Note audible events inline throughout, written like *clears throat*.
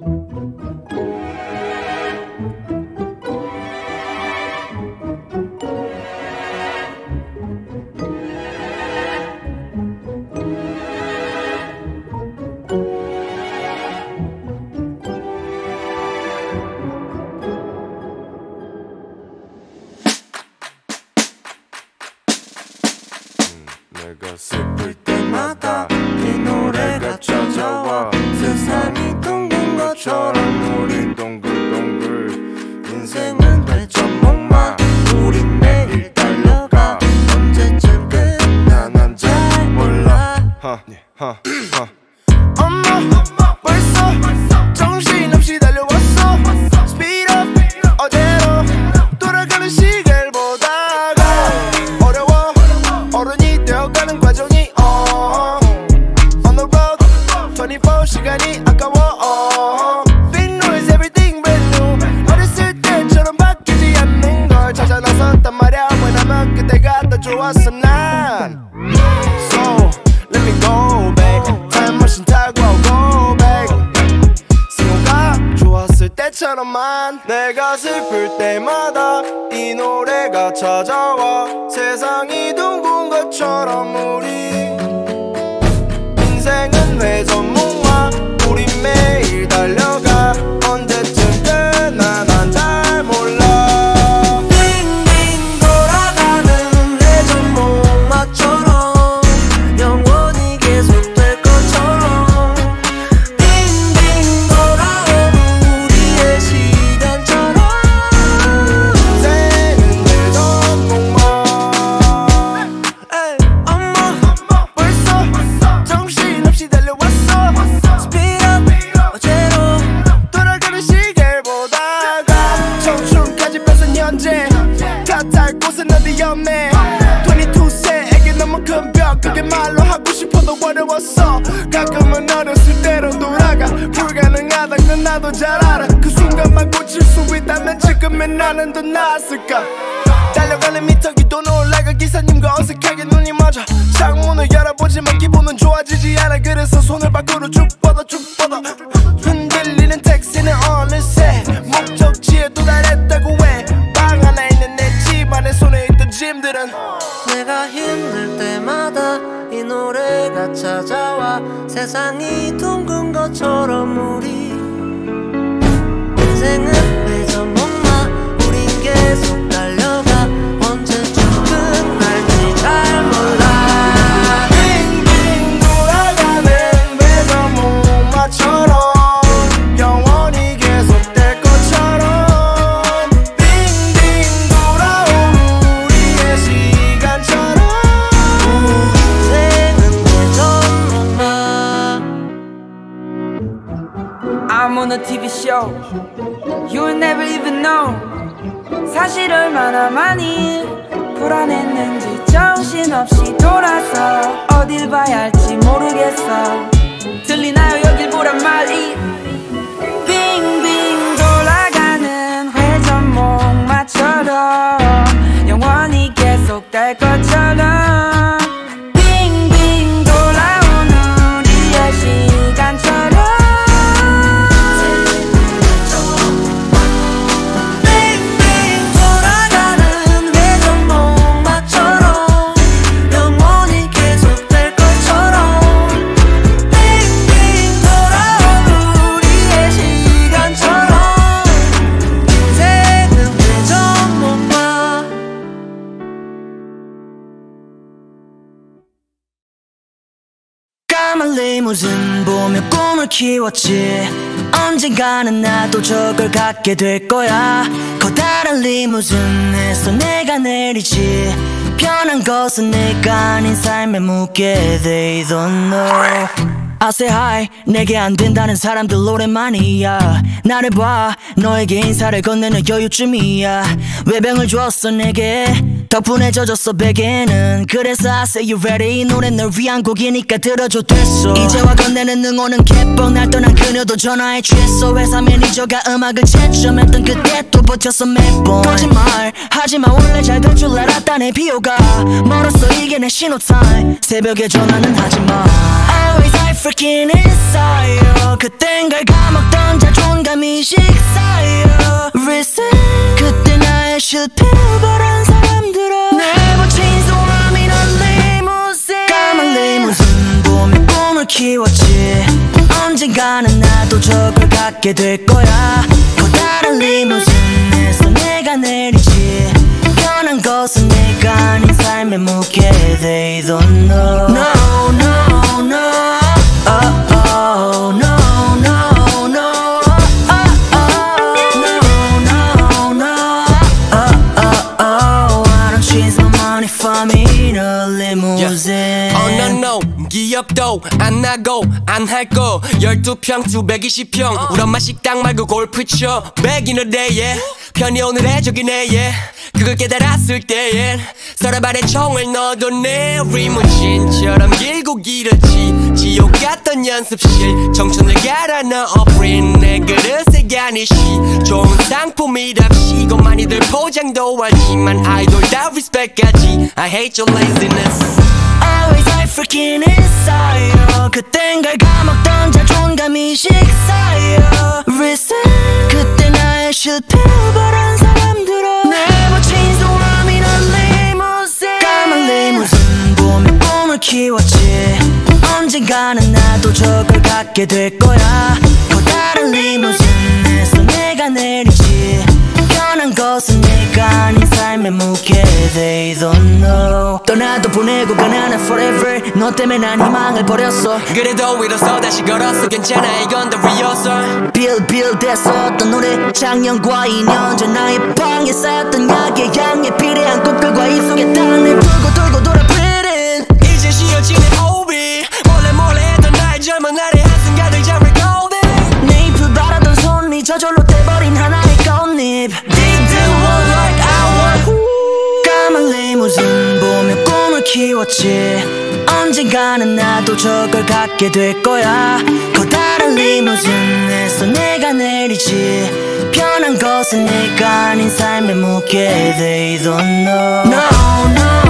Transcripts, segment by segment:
Música 갖게 될 거야. 커다란 리무진에서 내가 내리지. 변한 것은 내가 아닌 삶의 무게 They don't know. I say hi. 내게 안 된다는 사람들 오랜만이야. 나를 봐. 너에게 인사를 건네는 여유쯤이야. 왜 병을 주었어 내게. 덕분에 젖었어 베개는. 그래서 I say you ready. 이 노래 널 위한 곡이니까 들어줘 됐어. 이제와 건네는 응원은 개뻥 날 떠난 그녀도 전화해 취했어. 회사 매니저가 음악을 채점했던 그때 또 버텼어 매번 거짓말 하지마. 원래 잘 될 줄 알았다 내 비오가. 멀었어 이게 내 신호타임 새벽에 전화는 하지마. Always I freaking inside 그땐 걸 까먹던 자존감이 식사여. Reset. 그때 나의 실패 바라 키웠지 언젠가는 나도 저걸 갖게 될 거야. 커다란 리무진에서 내가 내리지. 변한 것은 내가 아닌 삶의 무게 They don't know. No no no 안 나고 안 할거 12평 220평. 우리 엄마 식당 말고 골프 쳐. Back in the day yeah 편히 오늘의 적이네 yeah 그걸 깨달았을 때엔 서랍 안에 총을 넣어도 내 리무진처럼 길고 길었지. 지옥 같던 연습실. 청춘을 갈아 넣어 프린 내 그릇에 가니시 좋은 상품이랍시고 많이들 포장도 하지만 아이돌 다 리스펙까지. I hate your laziness Always I freaking inside 그땐 걸 까먹던 자존감이 식사요. Reset 그때 나의 실패해버린 사람들아 Never change so I'm in a limousine 까만 리무진 보며 꿈을 키웠지. 언젠가는 나도 저걸 갖게 될 거야. 커다란 리무진에서 내가 내리지 변한 것은 내가 아닌 삶의 무게. They don't know. 떠나도 보내고 가난한 forever. 너 때문에 난 희망을 버렸어. 그래도 일어서 다시 걸었어. 괜찮아 이건 더 rehearsal 빌 빌댔었던 노래. 작년과 2년 전 나의 방에 쌓였던 약의 향에 비례한 꽃들과 입속에 땅을 돌고 돌고 돌아 pretty 이제 쉬어지는 호흡이 몰래 몰래 했던 나의 젊은 날의 가득 잡을 golden 내 잎을 바라던 손이 저절로 떼 키웠지 언젠가는 나도 저걸 갖게 될 거야. 커다란 리무진에서 내가 내리지. 변한 것은 내가 아닌 삶의 무게. They don't know. No no no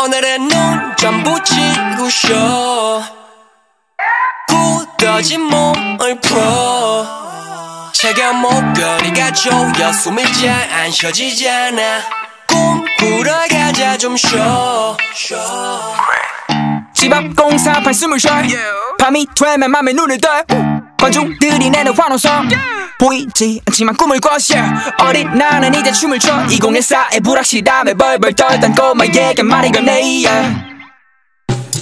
오늘은 눈좀 붙이고 쉬어 굳어진 몸을 풀어. 차가운 목걸이가 조여 숨이 잘 안 쉬어지잖아. 꿈꾸러 가자 좀 쉬어. 쉬어 집앞 공사판 스물 살. 밤이 되면 맘에 눈을 떠 관중들이 내는 환호성. 보이지 않지만 꿈을 꿔셔 어린 나는 이제 춤을 춰. 2014의 불확실함에 벌벌 떨던 꼬마에게 말이 건네 yeah.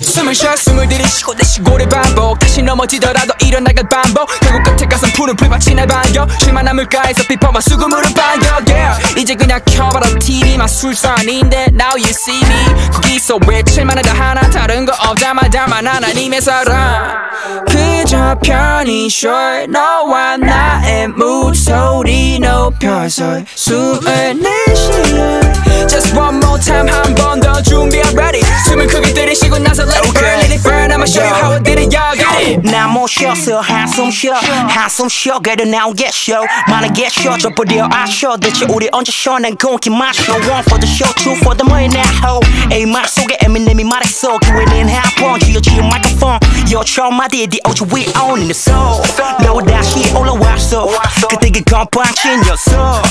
숨을 쉬어 숨을 들이쉬고 내쉬고를 반복. 다시 넘어지더라도 일어나갈 반복. 결국 끝에 가선 푸른 불밭이 날 반겨. 쉴만 남을까에서 비퍼와 수금으로 반겨. Yeah. 이제 그냥 켜봐라. TV만 술산인데 Now you see me. 거기서 외칠만 하다. 하나 다른 거 없다마 다만 하나님의 사랑. 그저 편히 쉬어 너와 나의 목소리 높여서 숨을 내쉬어 Just one more time 한 번 더 준비 I'm ready 숨을 크게 들이쉬고 나서 let it burn let it burn I'ma show you how I did it y'all got it 나못 쉬었어 한숨 쉬어 한숨 쉬어 그래도 now get show 많은 쉬어 저 버려 아쉬워 대체 우리 언제 쉬어 난 공기 마셔 One for the show two for the money now ho 에이 말 속에 에미넴이 말했어 기회는 한번 쥐어지은 마이크폰 Yo 처음 마디에 오지 we own in the soul 너 다시 올라왔어 그때 그 건반친이었어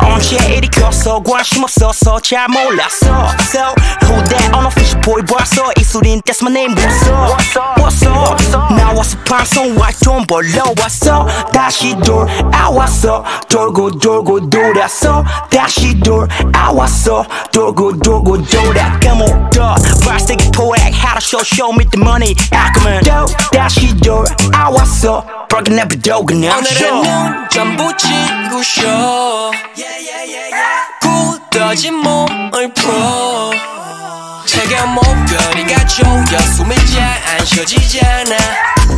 언제 이리 컸어 관심 없었어 잘 몰랐어 So who that unofficial boy 봤어 이 소린 that's my name what's up what's up 나 와서 방송 활동 벌러 왔어 다시 돌아왔어 돌고 돌고 돌았어 다시 돌아왔어 돌고 돌고 돌아 Come on 더 발색이 포획 How to show show me the money 아까면 또 다시 돌아왔어 Broken every door 그냥 오늘은 눈좀 붙이고 쉬어 굳어진 몸을 풀어. 차가운 목걸이가 조여 숨이 잘 안 쉬어지잖아.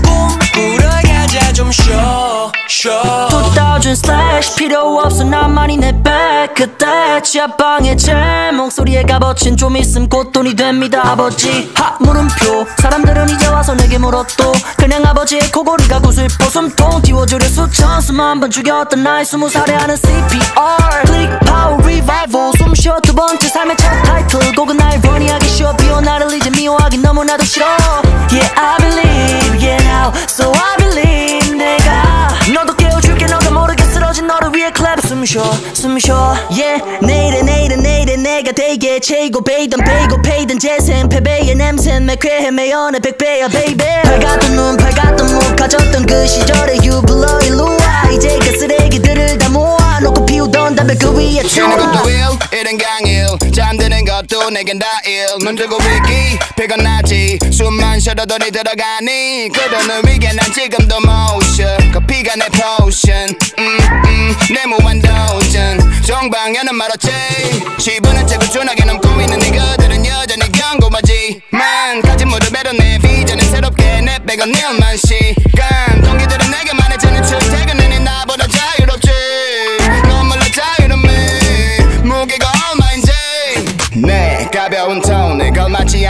꿈꾸러 가자 좀 쉬어 쉬어. 2000 slash 다시 필요 없어 나만이 내백 그때 지하방에 제 목소리에 값어친 좀 있음 꽃돈이 됩니다 아버지. 하 물음표. 사람들은 이제 와서 내게 물었도 그냥 아버지의 코골이가 구슬포 숨통 띄워주려 수천 수만 번 죽였던 나의 스무 살에 하는 CPR 클릭 파워 리바이벌 숨 쉬어 두 번째 삶의 첫 타이틀. 곡은 날 버니하기 쉬워. 비워 나를 이제 미워하기 너무나도 싫어. Yeah I believe. Yeah now. So I believe 내가 너도 깨워줄게. 너가 모르게 쓰러진 너를 위해 클랩 숨쉬어 숨쉬어. Yeah 내일에 내일에 내일에 내가 되게 최고. 베이든 베이고 페이든 재생 패배의 냄새. 매쾌해 매연의 백배야 baby. 밝았던 눈 밝았던 목. 가졌던 그 시절의 유불러 일로와 이제 그 쓰레기들을 다 모아 피우던 담배 그 위에 태워 것도 일, 일은 강일. 잠드는 것도 내겐 다일눈 뜨고 위기 피곤하지. 숨만 쉬어도 니 들어가니. 그러는 위기에 난 지금도 motion. 커피가 내 potion. 음, 음, 내 무한 도전 정방에는 말없지. 지분은 채고 준하게 넘고 있는 니그들은 여전히 경고하지만. 가진 무릎에도 내 비전은 새롭게 내 백은 일만 시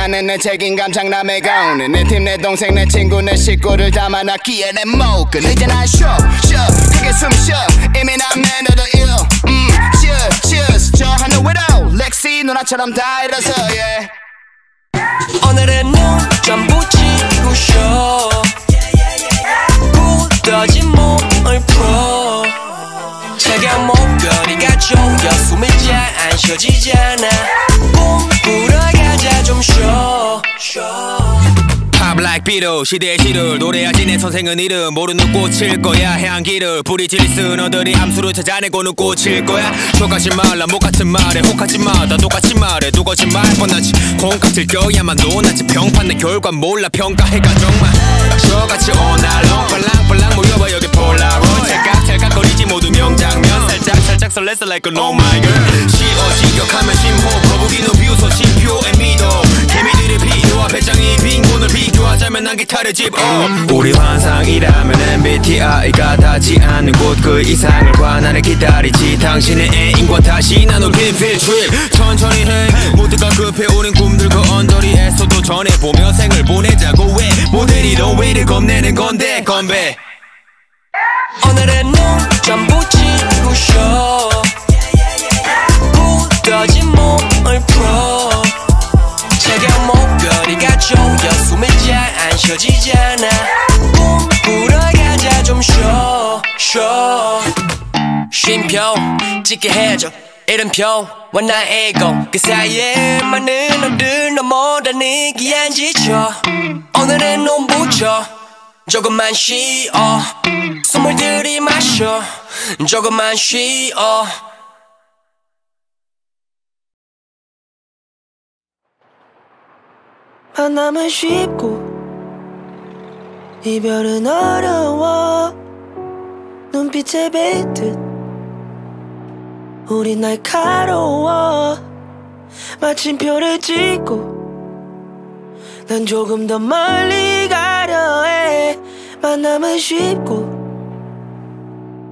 않은 내 책임감 장남의 가운에 내팀 내 동생 내 친구 내 식구를 담아놨기에 내 목은 이제 난 쉬어 쉬어 크게 숨쉬어. 이미 난 매너도 일 음, cheers cheers 저 하늘 위로 렉시 누나처럼 다 일어서 yeah. 오늘은 눈좀 붙이고 쉬어 굳어진 몸을 풀어. 차가운 목걸이가 조여 숨이 잘안 쉬어지잖아. 꿈 좀 쉬어 Pop like 시대의 시를 노래하지 내 선생은 이름 모르는 꽃일 거야. 향기를 뿌리질 쓰너들이 암수를 찾아내고는 꽃일 거야. 쇼하지 말라 목 같은 말에 혹하지 마다 똑같이 말해 두 거짓말 뻔하지. 콩 같을 껴야만 논하지. 평판 내 결과 몰라 평가해가 정말. all night long 빨랑빨랑 모여봐 여기 폴라로id 찰칵찰칵거리지 모두 명장면 살짝 설렜어 like a oh my girl 시어 직격하면 심호. 거북이는 비웃어 심표에 믿어 개미들의 비유와 배짱이 빈곤을 비교하자면 난 기타를 집어. 우리 환상이라면 MBTI가 닿지 않는 곳. 그 이상을 관하는 기다리지. 당신의 애인과 다시 나누긴 필트립 천천히 해. 모두가 급해. 우린 꿈들 그 언저리에서도 전해보며 생을 보내자고 왜 모델이로 왜를 겁내는 건데 건배 오늘은 눈좀 붙이고 쉬어 굳어진 몸을 풀어. 차가운 목걸이가 조여 숨이 잘안 쉬어지잖아. 꿈꾸러 가자 좀 쉬어 쉬어. 쉼표 찍게 해줘. 이름표 원나 에고 그 사이에 많은 놈들 너보다 느끼한 지쳐. 오늘은 눈 붙여 조금만 쉬어. 숨을 들이마셔. 조금만 쉬어. 만남은 쉽고 이별은 어려워. 눈빛에 뱉듯 우린 날카로워. 마침표를 찍고 난 조금 더 멀리 만남은 쉽고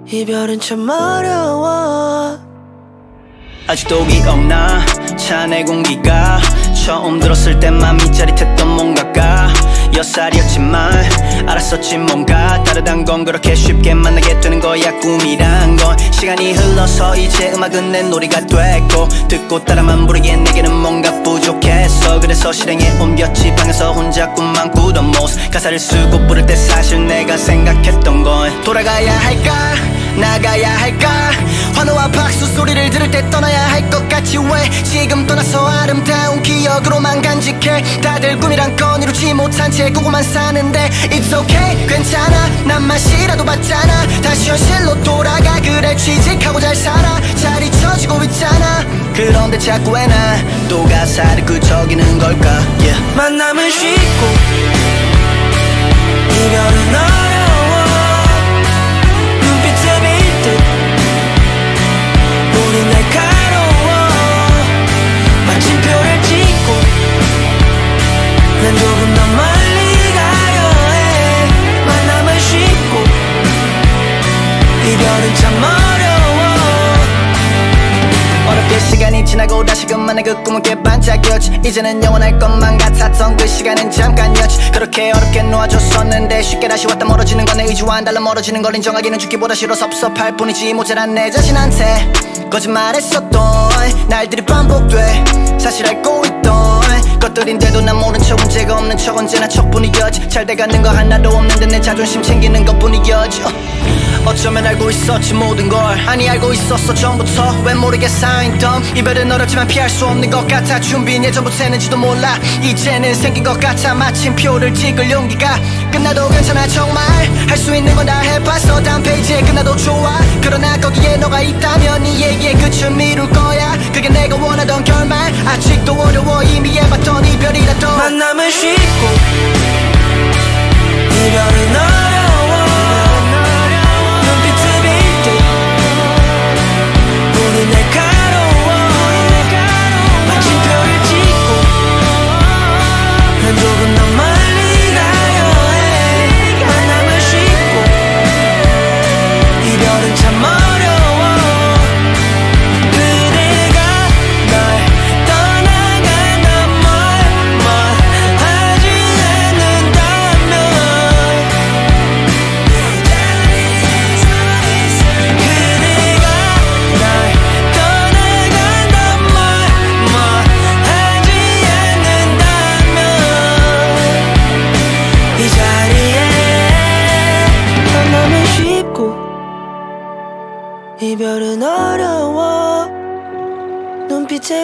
이별은 참 어려워 아직도 기억나? 차내 공기가 처음 들었을 때만 밑자릿했던 뭔가가 여살이었지만 알았었지 뭔가 다르단 건 그렇게 쉽게 만나게 되는 거야 꿈이란 건. 시간이 흘러서 이제 음악은 내 놀이가 됐고 듣고 따라만 부르기엔 내게는 뭔가 부족했어 그래서 실행에 옮겼지. 방에서 혼자 꿈만 꾸던 모습 가사를 쓰고 부를 때 사실 내가 생각했던 건 돌아가야 할까? 나가야 할까? 환호와 박수 소리를 들을 때 떠나야 할 것 같지 왜 지금 떠나서 아름다운 기억으로만 간직해? 다들 꿈이란 건 이루지 못한 채 꾸고만 사는데 It's okay 괜찮아. 난 맛이라도 봤잖아. 다시 현실로 돌아가. 그래 취직하고 잘 살아. 잘 잊혀지고 있잖아. 그런데 자꾸 왜 나? 또 가사를 그저기는 걸까? Yeah. 만남은 쉽고 이별은 어려워. 눈빛에 빗듯 우린 날카로워. 마침표를 찍고 난 조금 더 멀리 가려 해. 만남은 쉽고 이별은 참어 시간이 지나고 다시금만의 그 꿈은 깨반짝였지. 이제는 영원할 것만 같았던 그 시간은 잠깐이었지. 그렇게 어렵게 놓아줬었는데 쉽게 다시 왔다 멀어지는 건 내 의지와는 달라 멀어지는 걸 인정하기는 죽기보다 싫어 섭섭할 뿐이지. 모자란 내 자신한테 거짓말했었던 날들이 반복돼 사실 알고 있던 것들인데도 난 모른 척 문제가 없는 척 언제나 척뿐이었지. 잘 돼가는 거 하나도 없는데 내 자존심 챙기는 것뿐이었지 어. 어쩌면 알고 있었지 모든 걸. 아니 알고 있었어 전부터. 왜 모르게 쌓인던 이별은 어렵지만 피할 수 없는 것 같아. 준비는 예전부터 했는지도 몰라. 이제는 생긴 것 같아. 마침표를 찍을 용기가 끝나도 괜찮아. 정말 할 수 있는 건 다 해봤어. 다음 페이지에 끝나도 좋아. 그러나 거기에 너가 있다면 이 얘기의 끝을 미룰 거야. 그게 내가 원하던 결말. 아직도 어려워. 이미 해봤던 이별이라도. 만남은 쉽고 이별은 어려워 날카로워 마침표를 찍고 난 조금 더멀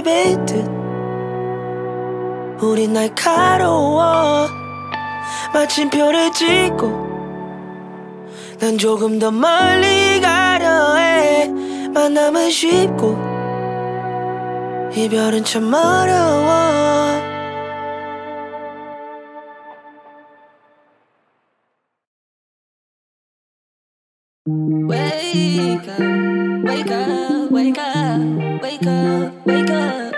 뱉듯 우린 날카로워. 마침표를 찍고 난 조금 더 멀리 가려 해. 만남은 쉽고 이별은 참 어려워. Wake up, wake up, wake up, wake up, wake up.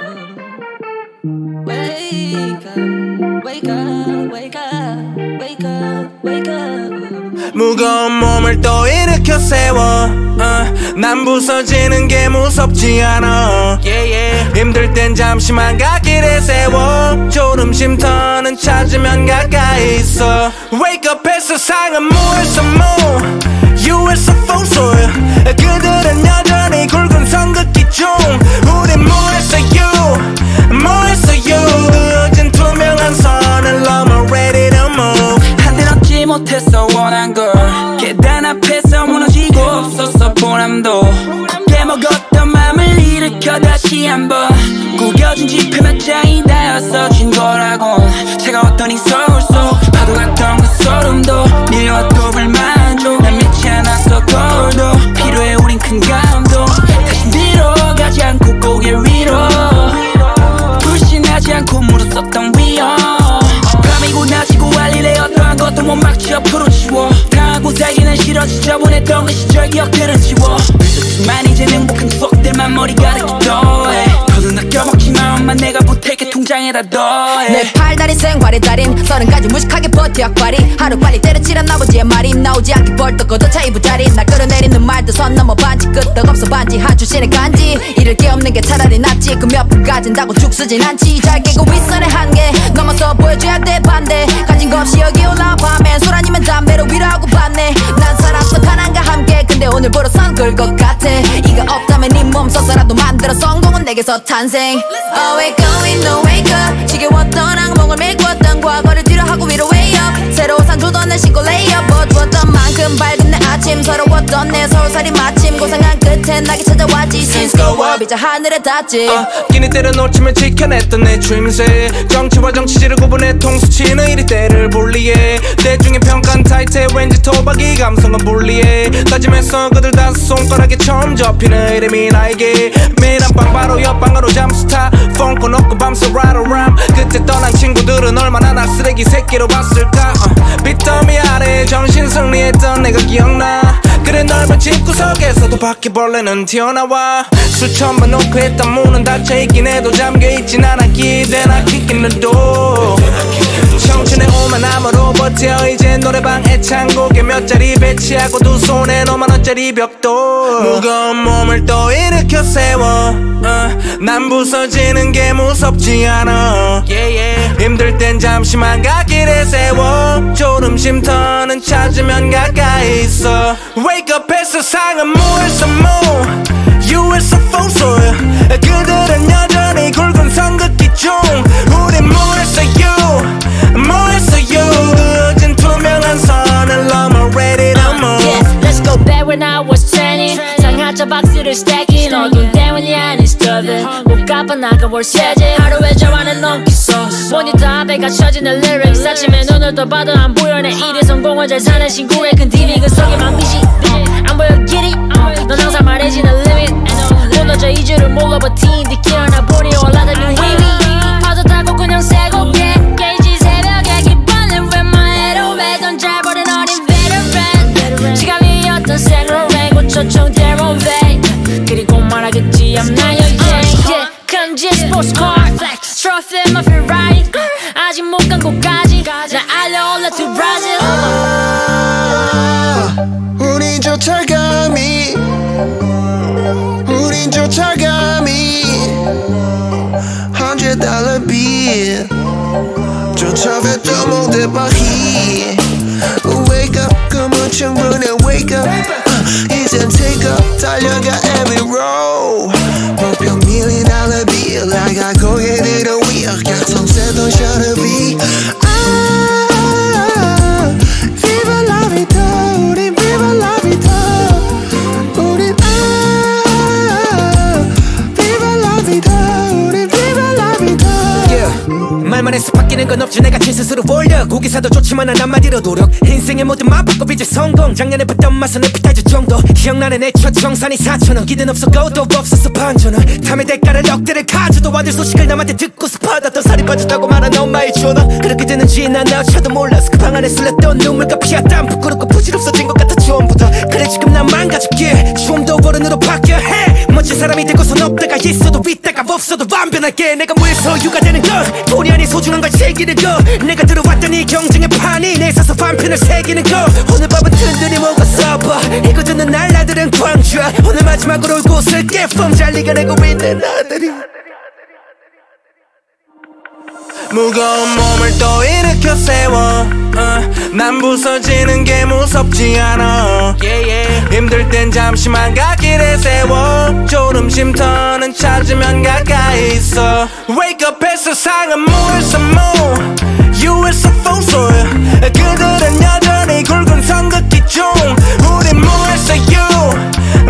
Wake up, wake up, wake up, wake up, wake up. 무거운 몸을 또 일으켜 세워. uh, 난 부서지는 게 무섭지 않아. 힘들 땐 잠시만 갓길에 세워. 졸음 쉼터는 찾으면 가까이 있어. Wake up 해 세상은 물에서 무 유에서 풍소야 그들은 여전히 굵은 중. 우린 뭐했어 you 뭐했어 you 그 어진 투명한 선을 넘어 ready to move. 한대 넘지 못했어 원한 걸 계단 앞에서 무너지고 없었어 보람도. 빼먹었던 맘을 일으켜 다시 한번 구겨진 지폐 몇 장이 닿였어진 거라고. 차가웠던 이 서울 속 파도 같던 그 소름도 밀려왔고 불만족 난 믿지 않았어 거울도. 필요해 우린 큰감 않고 물었었던 위험 밤이고 낮이고 할 일에 어떠한 것도 못 막지 옆으로 지워. 당하고 살기는 싫어 지저분했던 그 시절 기억들은 지워. 늦었지만 이젠 행복한 추억들만 머리 가득히 더해 더는 아껴먹지만 엄마 내가 보탤게 통장에다 더해 내 팔다리 생활의 달인 서른까지 무식하게 버텨 악발이 하루 빨리 때려치란 아버지의 말이 나오지 않게 벌떡 걷어 차 이부자리. 날 끌어내리는 말도 선 넘어 반지 끄떡없어 반지. 한 출신의 간지. 이를 게 없는 게 차라리 낫지. 그 몇 푼 가진다고 죽쓰진 않지. 잘 깨고 윗선의 한계 넘어서 보여줘야 돼 반대. 가진 거 없이 여기 올라와 밤엔 술 아니면 담배로 위로하고 받네 난 살았어 가난과 함께. 근데 오늘부로 선 긁을 것 같아. 이가 없다면 네 몸 써서라도 만들어. 성공은 내게서 탄생. Oh wake up we no wake up. 지겨웠던 악몽을 메꿨던 과거를 뒤로하고 위로 way up 새로 산 조던을 신고 lay up. 어두웠던 만큼 밝은 내 아침. 서러웠던 내 서울살이 마침. 고생한 끝에 나게 찾아왔지. Since go up. 이제 하늘에 닿지. 끼니 때려 놓치면 지켜냈던 내 추임새. 정치와 정치질을 구분해 통수치는 이리 때를 분리해. 대중의 평가는 타이트해. 왠지 토박이 감성은 불리해. 따지면서 그들 다섯 손가락에 처음 접히는 이름이 나에게. 매일 한방 바로 옆방 으로 잠수 타. 펑크 놓고 밤새 right around. 그때 떠난 친구들은 얼마나 나 쓰레기 새끼로 봤을까? uh, 빚더미 아래 정신 승리했던 내가 기억나. 그래 넓은 집구석에서도 바퀴벌레는 튀어나와. 수천 번 노크했던 문은 닫혀있긴 해도 잠겨있진 않아 기대나 the door 청춘의 오만함으로 버텨 이제 노래방 애창곡에 몇 자리 배치하고 두 손에 너만 원짜리 벽돌. 무거운 몸을 또 일으켜 세워. 어, 난 부서지는 게 무섭지 않아. 힘들 땐 잠시만 갓길에 세워. 졸음 쉼 터는 찾으면 가까이 있어. Wake up 해 세상은 무에서 무 유에서 풍소야 그들은 여전히 굵은 선긋기 중 우린 무에서 유 무에서 유. 그어진 투명한 선을 넘어 ready to move Yeah, let's go back when I was 20 상하차 박스를 stacking 어두운 때문이 아닌 스터드 못 갚아 나가 월세지. 하루에 저만은 넘기소 모니터 앞에 갖춰지는 lyrics. 아침에 눈을 떠봐도 안 보여 내 일이 성공을 잘 사는 친구의 큰 TV 그 속에 망미지. 안 보여 it 넌 항상 말해지는 limit. 무너져 이주를 몰라 버틴 뒤끼어나 보니 올라다닌 위위 타고 그냥 새고 깨 게이지 새벽에 기반은 왜 마해로 왜던 잘 버린 어린 veteran. 지갑이 어떤 생로랭 고초청 대로베 그리고 말하겠지 I'm not your yeah yeah 큰지 스포츠카 트로피 my Ferrari 아직 못 간 곳까지 날 알려 올라 to Brazil 우린 쫓아감이 우린 쫓아감이 hundred dollar bill 쫓아뱉던 못해 바히 Wake up 그만 충분해 wake up 이젠 take up 달려가 every row 목표 million dollar bill 나가 고개 들어 위어 가성 세던 셔터비 건 없지 내가 제 스스로 올려. 고기사도 좋지만 난 한마디로 노력. 인생의 모든 맛 바꿔 빚을 성공. 작년에 봤던 맛은 에피타이저 정도. 기억나는 내첫 정산이 4천원. 기대 없어 고도 없었어 반전원. 탐의 대가를 억대를 가져도 아들 소식을 남한테 듣고서 받았던 살이 빠졌다고 말한 엄마의 전화 그렇게 되는지 난 나조차도 몰랐어 그방 안에 쓸렸던 눈물과 피와 땀 부끄럽고 부질없어진 것 같아 처음부터. 그래 지금 난 망가질게 좀더 어른으로 바뀌어 해 멋진 사람이 되고선 없다가 있어도 있다가 없어도 완변할게 내가 왜 소유가 되는 건 돈이 아닌 소중한 걸 새기는 거 내가 들어왔던 이 경쟁의 판이 내 서서 반편을 새기는 거 오늘 밤은 든든히 먹었어 봐. 이거 듣는 날라들은 광주야. 오늘 마지막으로 울고 쓸게 폼잘 이겨내고 있는 아들이 무거운 몸을 또 일으켜 세워. 어, 난 부서지는 게 무섭지 않아. 힘들 땐 잠시만 갓길에 세워. 졸음 쉼터는 찾으면 가까이 있어. Wake up 해 세상은 무에서 무 유에서 풍소야 그들은 여전히 굵은 선긋기 중. 우린 무에서 유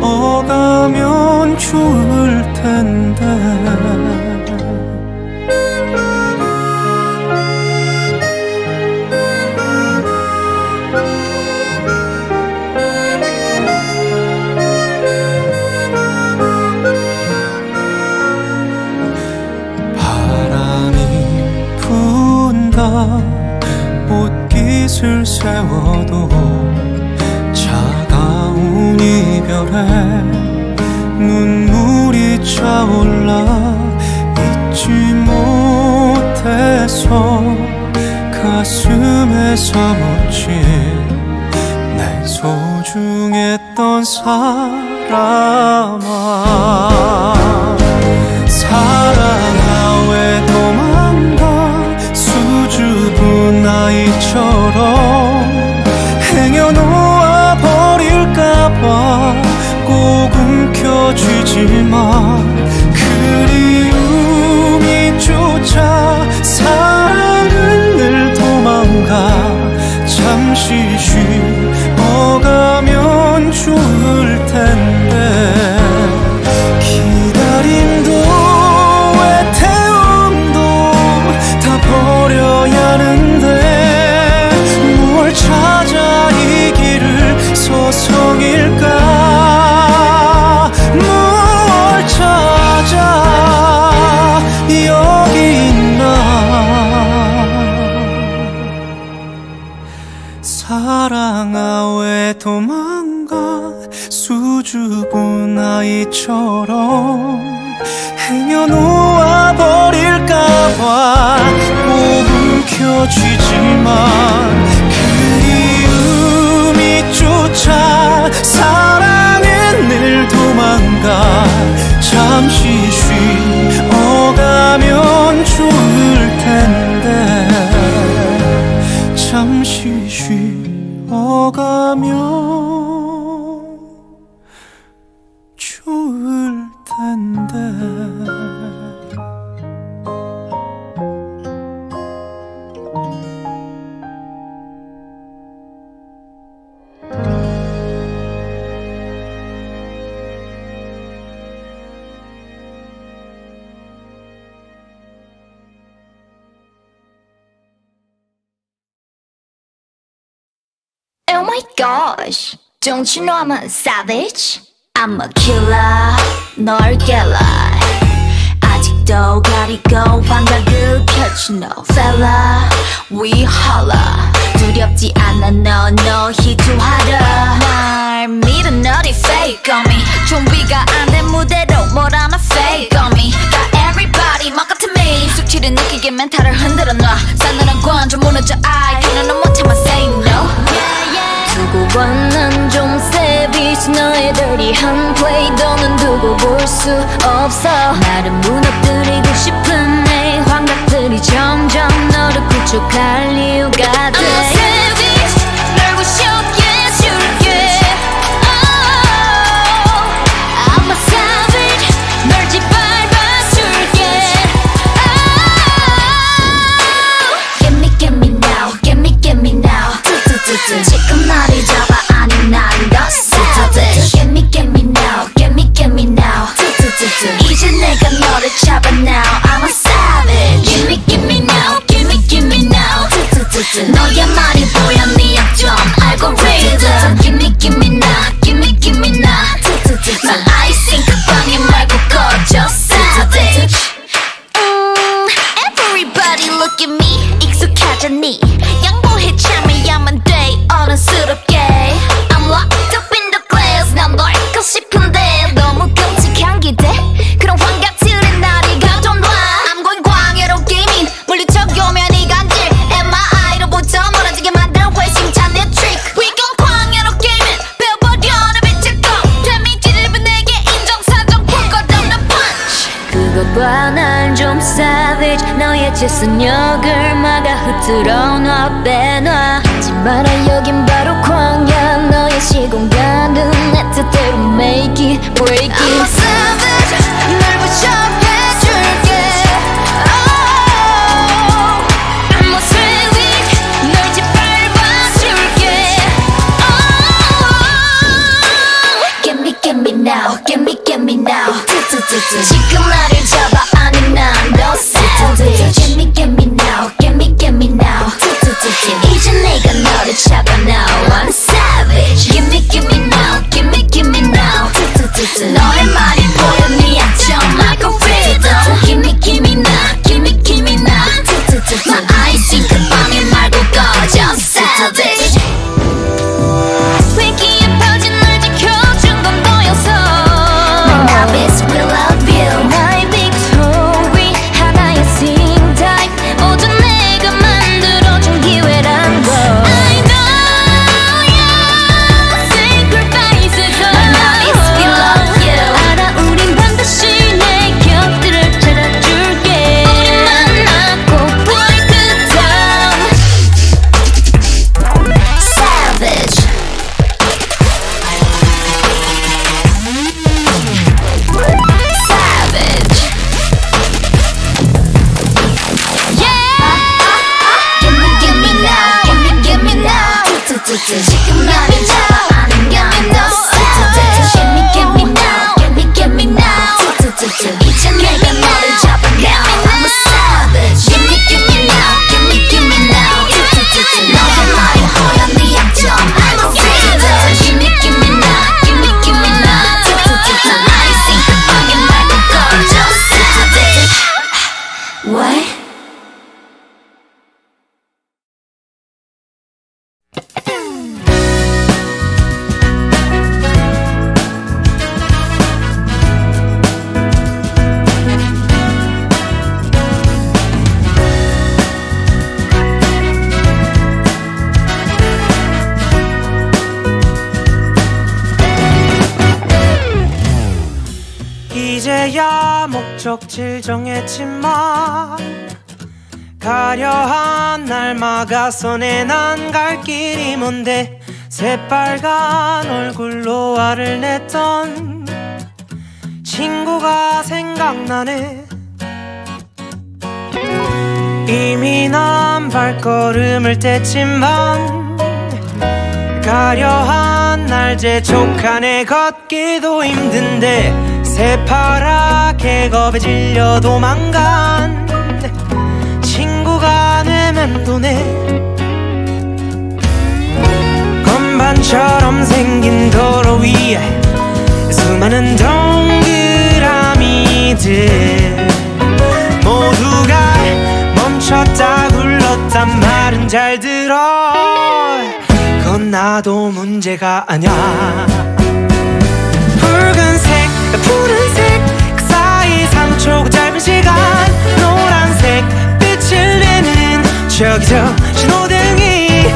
쉬어가면 좋을 텐데. 옷깃을 세워도 이별에 눈물이 차올라 잊지 못해서 가슴에 사무친 내 소중했던 사람아. 사랑아 왜 도망가 수줍은 아이처럼 움켜쥐지만 그리움이 쫓아 사랑은 늘 도망가 잠시 쉬 도망가 수줍은 아이처럼 행여 놓아 버릴까봐 꼭 움켜쥐지만 그리움이 쫓아 사랑은 늘 도망가 잠시 쉬어가면 쉬어가면 gosh, don't you know I'm a savage? I'm a killer, 널 깨라 아직도 가리고 환각을 펼친 no fella We holla 두렵지 않아 no no 희투하라 날 믿어 너리 fake on me 준비가 안 된 무대로 뭘 하나 fake on me got everybody 막 같은 me 숙취를 느끼게 멘탈을 흔들어 놔 싸늘한 관좀 무너져 I 그는 못해만 say no 두고 봐난 좀 savage 너의 dirty한 play 너는 두고 볼 수 없어. 나를 무너뜨리고 싶은 내 환각들이 점점 너를 구축할 이유가 돼 know your mind. 지친 역을 막아 흐트러 놔 빼놔. 하지 마라 여긴 바로 광야. 너의 시공간은 내 뜻대로 make it break it 목적지를 정했지만 가려한 날 막아서 내난 갈 길이 뭔데 새빨간 얼굴로 화를 냈던 친구가 생각나네. 이미 난 발걸음을 뗐지만 가려한 날 재촉하네. 걷기도 힘든데 새파랗게 겁에 질려 도망간. 친구가 내면도네 건반처럼 생긴 도로 위에 수많은 동그라미들. 모두가 멈췄다 굴렀단 말은 잘 들어. 그건 나도 문제가 붉은색 푸른색 그 사이 3초 그 짧은 시간. 노란색 빛을 내는 저기 저 신호등이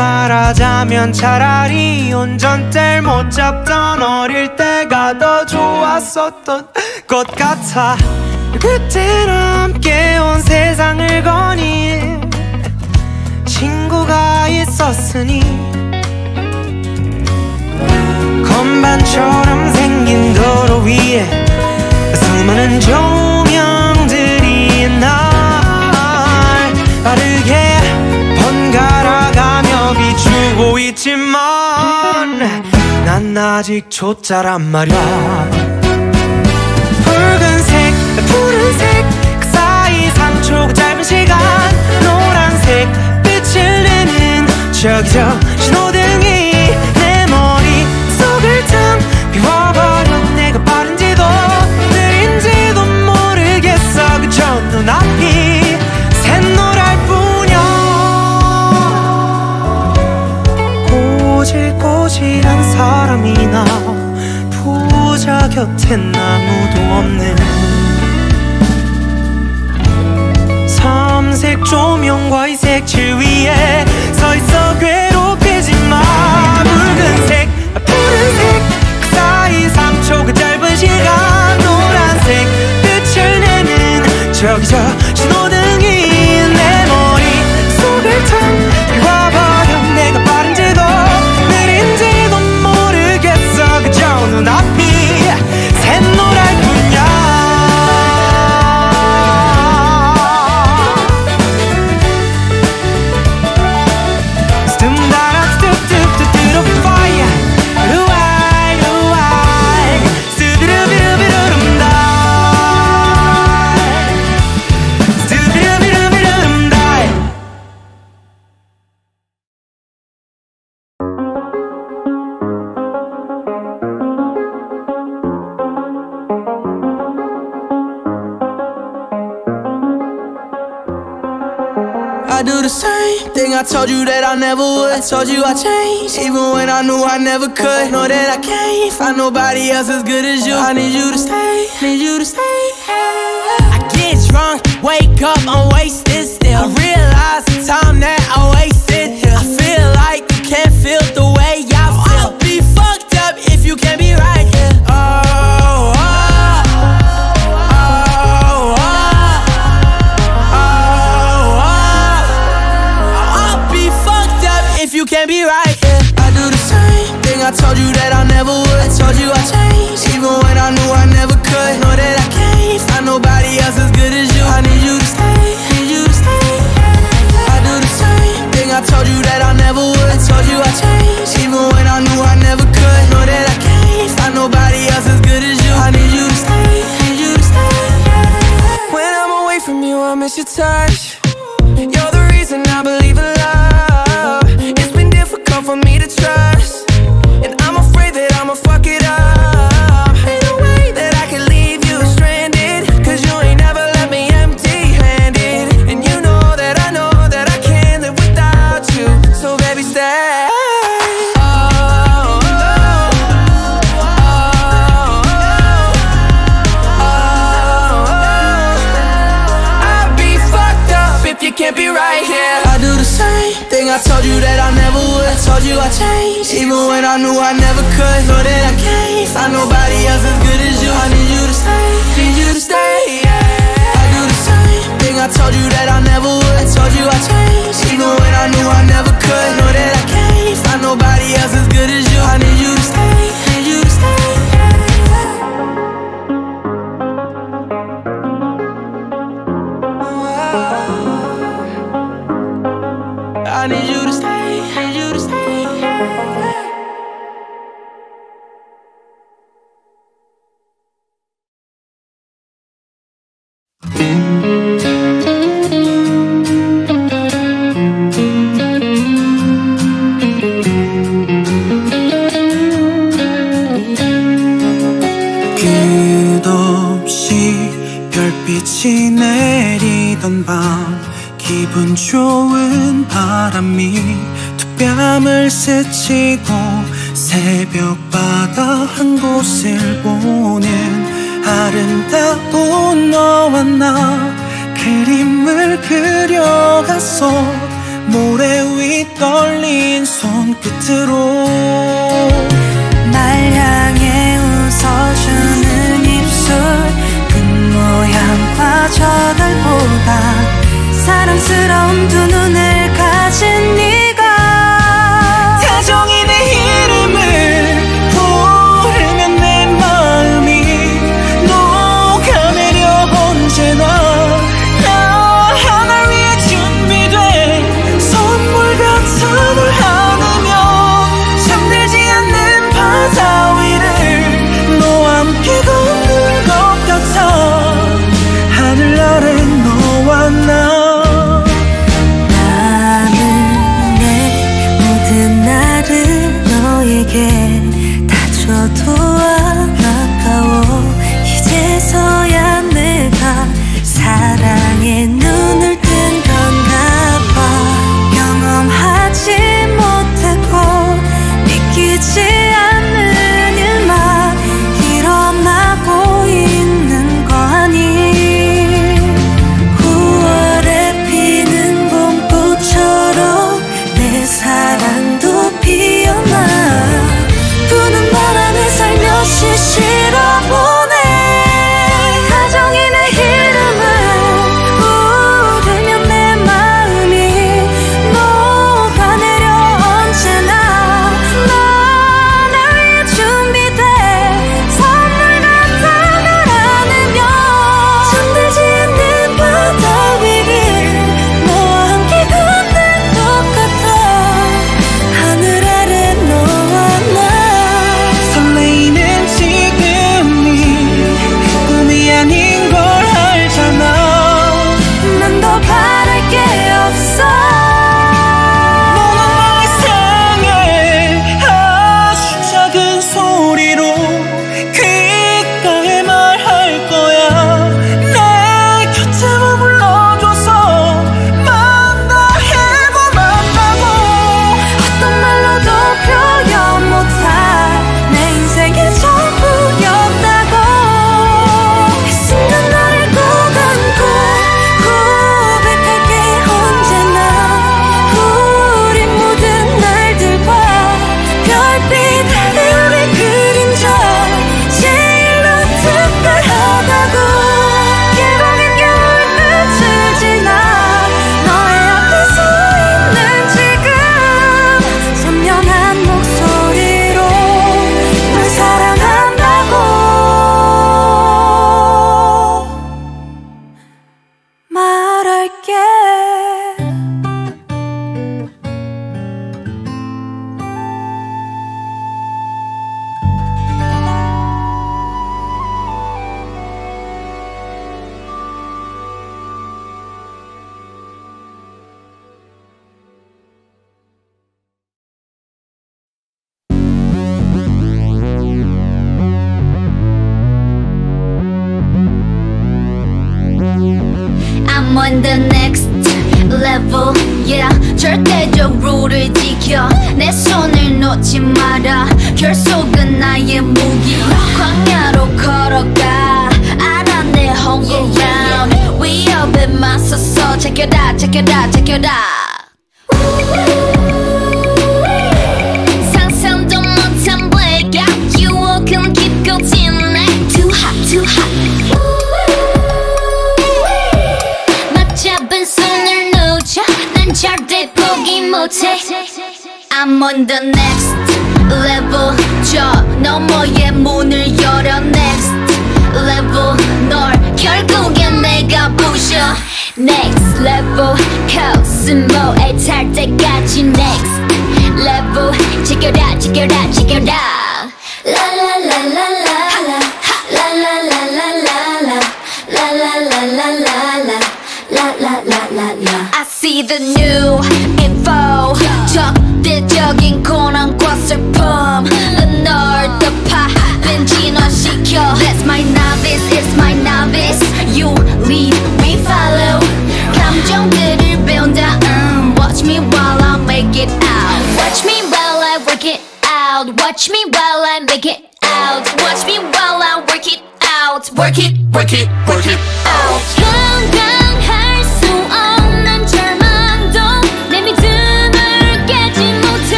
말하자면 차라리 운전대를 못 잡던 어릴 때가 더 좋았었던 것 같아. 그때는 함께 온 세상을 거닐 친구가 있었으니 건반처럼 생긴 도로 위에 수많은 조명들이 날 빠르게 번갈아가며 비추고 있지만 난 아직 초짜란 말이야. 붉은색 푸른색 그 사이 3초 그 짧은 시간 노란색 빛을 내는 저기 저 신호등이 내 머릿속을 탕 비워버려 내가 빠른지도 느린지도 모르겠어. 그저 눈앞이 꼬질한 사람이나 부자 곁엔 아무도 없는 삼색 조명과 이색 지위에 서있어 괴롭히지마. 붉은색 푸른색 그 사이 3초 그 짧은 시간 노란색 빛을 내는 저기 저 신호 Told you I changed, even when I knew I never could. Know that I can't find nobody else as good as you. I need you to stay, need you to stay. I get drunk, wake up, I'm wasted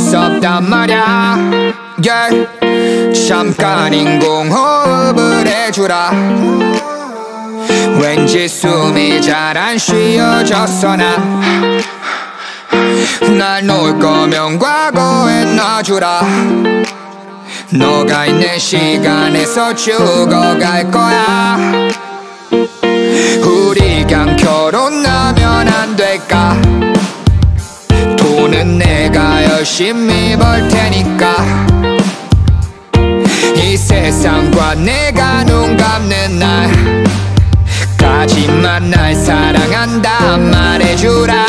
수 없단 말야. Yeah. 잠깐 인공호흡을 해주라. 왠지 숨이 잘 안 쉬어졌어 나날 놓을 거면 과거에 놔주라. 너가 있는 시간에서 죽어갈 거야. 우리 그냥 결혼하면 안 될까? 돈은 내가 열심히 벌 테니까. 이 세상과 내가 눈 감는 날까지만 날 사랑한다 말해주라.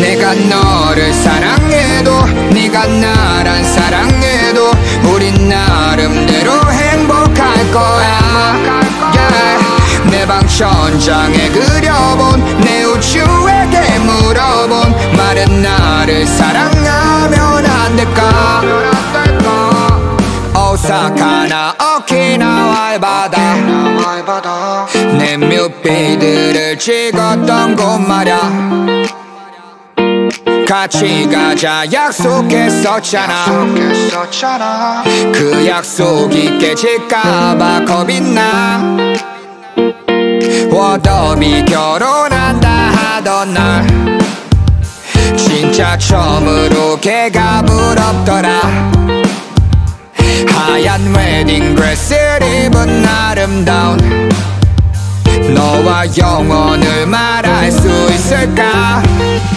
내가 너를 사랑해도 네가 나란 사랑해도 우린 나름대로 행복할 거야. Yeah. 내방 천장에 그려본 내 우주. 물어본 마른 나를 사랑하면 안 될까? 오사카나 오키나와의 바다. 내 뮤비들을 찍었던 곳 말야. 같이 가자 약속했었잖아. 그 약속이 깨질까봐 겁이 나. 워더비 결혼한다 하던 날 진짜 처음으로 걔가 부럽더라 하얀 웨딩드레스를 입은 아름다운 너와 영원을 말할 수 있을까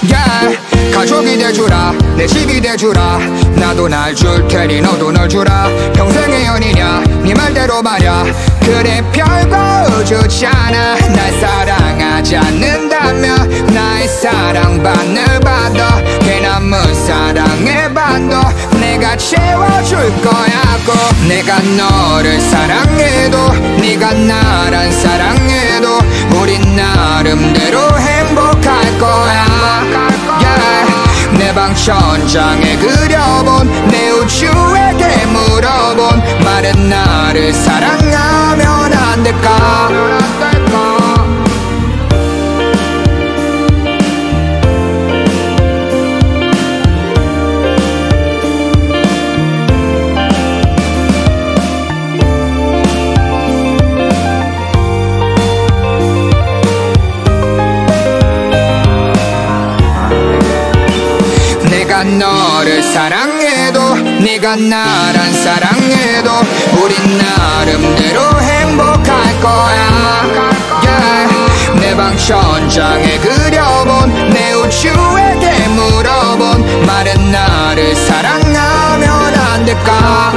yeah. 가족이 돼주라 내 집이 돼주라. 나도 날 줄 테니 너도 널 주라. 평생의 연이냐 네 말대로 말야. 그래 별거 좋잖아. 날 사랑하지 않는다면 나의 사랑받는 받아 개남은 사랑의 반도 내가 채워줄 거야고 내가 너를 사랑해도 네가 나란 사랑해도 우린 나름대로 행복할 거야. 내 방 천장에 그려본 내 우주에게 물어본 마른 나를 사랑하면 안 될까 너를 사랑해도 네가 나란 사랑해도 우린 나름대로 행복할 거야 yeah. 내방 천장에 그려본 내 우주에게 물어본 마른 나를 사랑하면 안 될까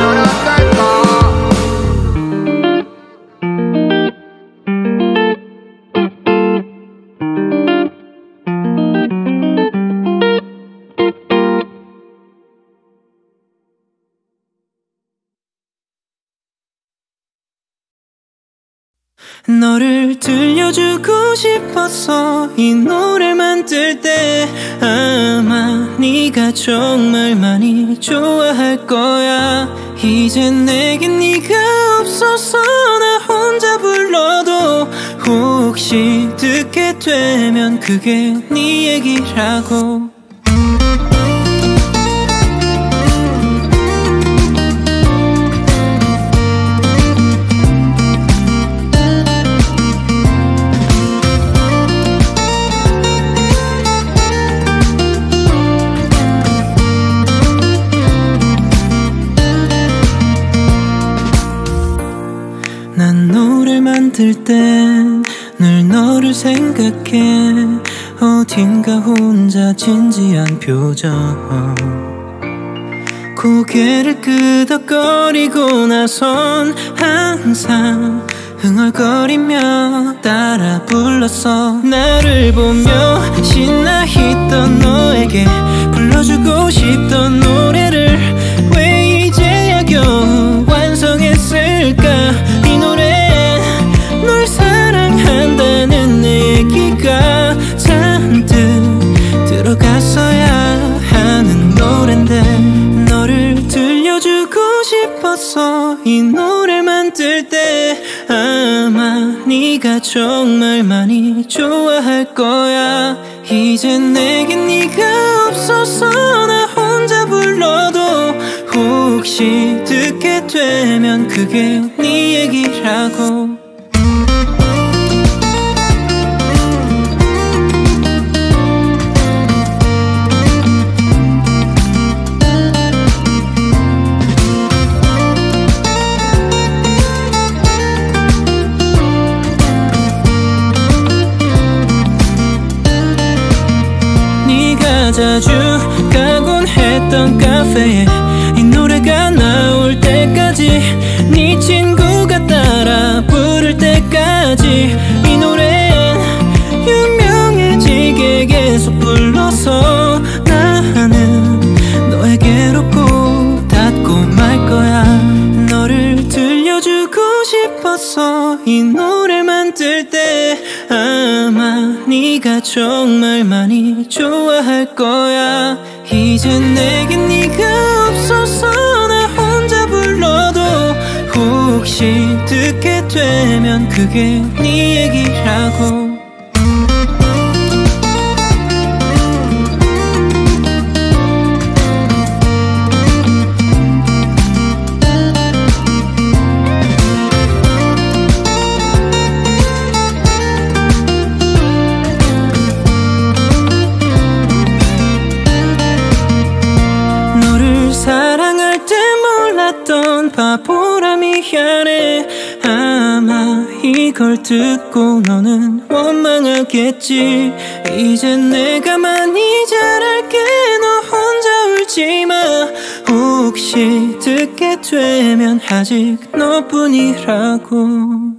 너를 들려주고 싶었어 이 노래를 만들 때 아마 네가 정말 많이 좋아할 거야. 이제 내겐 네가 없어서 나 혼자 불러도 혹시 듣게 되면 그게 네 얘기라고 만들 땐 늘 너를 생각해. 어딘가 혼자 진지한 표정. 고개를 끄덕거리고 나선 항상 흥얼거리며 따라 불렀어. 나를 보며 신나 있던 너에게 불러주고 싶던 노래를 왜 이제야 겨우 완성했을까 내 얘기가 잔뜩 들어갔어야 하는 노랜데 너를 들려주고 싶었어 이 노래 만들 때 아마 네가 정말 많이 좋아할 거야. 이제 내겐 네가 없어서 나 혼자 불러도 혹시 듣게 되면 그게 네 얘기라고 카페에 이 노래가 나올 때까지 네 친구가 따라 부를 때까지 이 노래는 유명해지게 계속 불러서 나는 너에게로 꼭 닿고 말 거야. 너를 들려주고 싶었어 이 노래를 만들 때 아마 네가 정말 많이 좋아할 거야 이제 내겐 네가 없어서 나 혼자 불러도 혹시 듣게 되면 그게 네 얘기라고 이걸 듣고 너는 원망하겠지. 이제 내가 많이 잘할게. 너 혼자 울지마. 혹시 듣게 되면 아직 너뿐이라고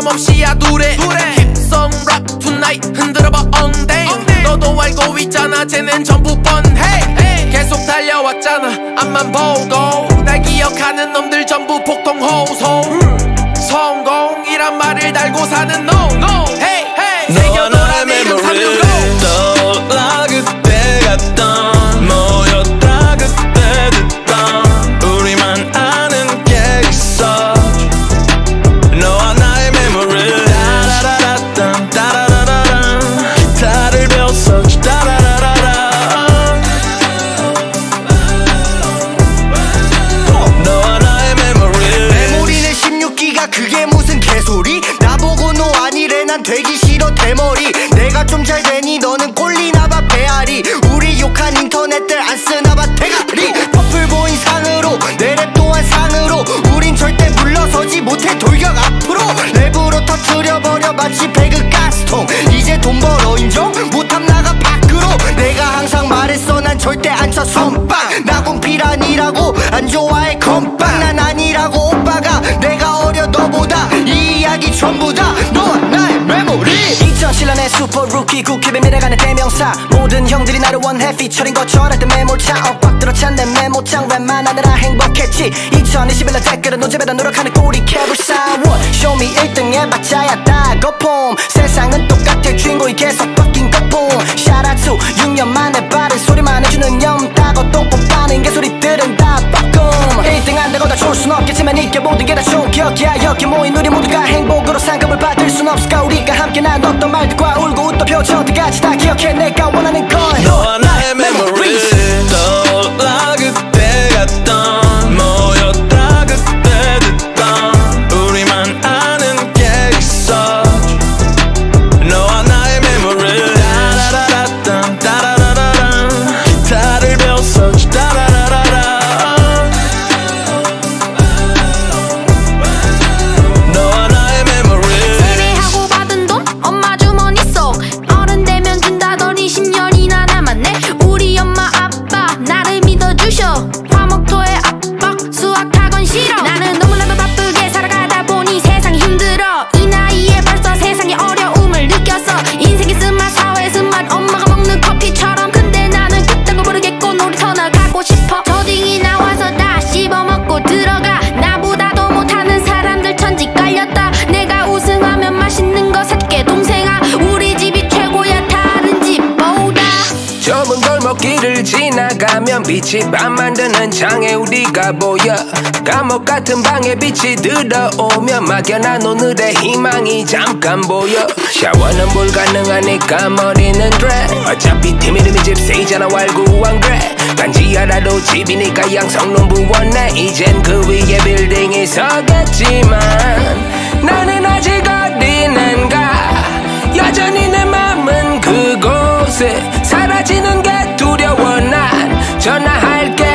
과감없이 야두래. 힙성 락 투나잇 흔들어봐 엉댕 너도 알고 있잖아 쟤는 전부 뻔해. 계속 달려왔잖아 앞만 보고. 날 기억하는 놈들 전부 폭통 호소. 성공이란 말을 달고 사는 놈. hey, 전부 다 너와 나의 메모리 2007년의 슈퍼 루키 국힙의 미래가는 대명사. 모든 형들이 나를 원해 피처링 거쳐할 때 메모창. 엇박 들어찬 내 메모창. 웬만하느라 행복했지. 2021년 댓글은 노제보다 노력하는 꼴이 개불싸워 쇼미 1등 해봤자야 따거폼 세상은 똑같아. 주인공이 계속 바뀐 거폼 샤라투 6년 만에 빠른 소리만 해주는 염 따고 똥 뽑아는 개소리들은 다 바꿈. 1등 안 되고 다 좋을 순 없겠지만 이게 모든 게 다 좋은 기억이야. 여기 모인 우리 모두가 행복으로 상금을 받을 순 없을까? 우리가 함께 나 눴던 말들과 울고 웃던 표정들 같이 다 기억해. 내가 원하는 건 너와 나의 memory 떠올라 그때 갔던 빛이 밤 만드는 창에 우리가 보여. 감옥 같은 방에 빛이 들어오면 막연한 오늘의 희망이 잠깐 보여. 샤워는 불가능하니까 머리는 드레 어차피 팀 이름이 집세이잖아 왈구 안 그래. 단지 알아도 집이니까 양성농부 원해 이젠 그 위에 빌딩이 서겠지만 나는 아직 어디는가. 여전히 내 맘은 그곳에 사라지는 전화할게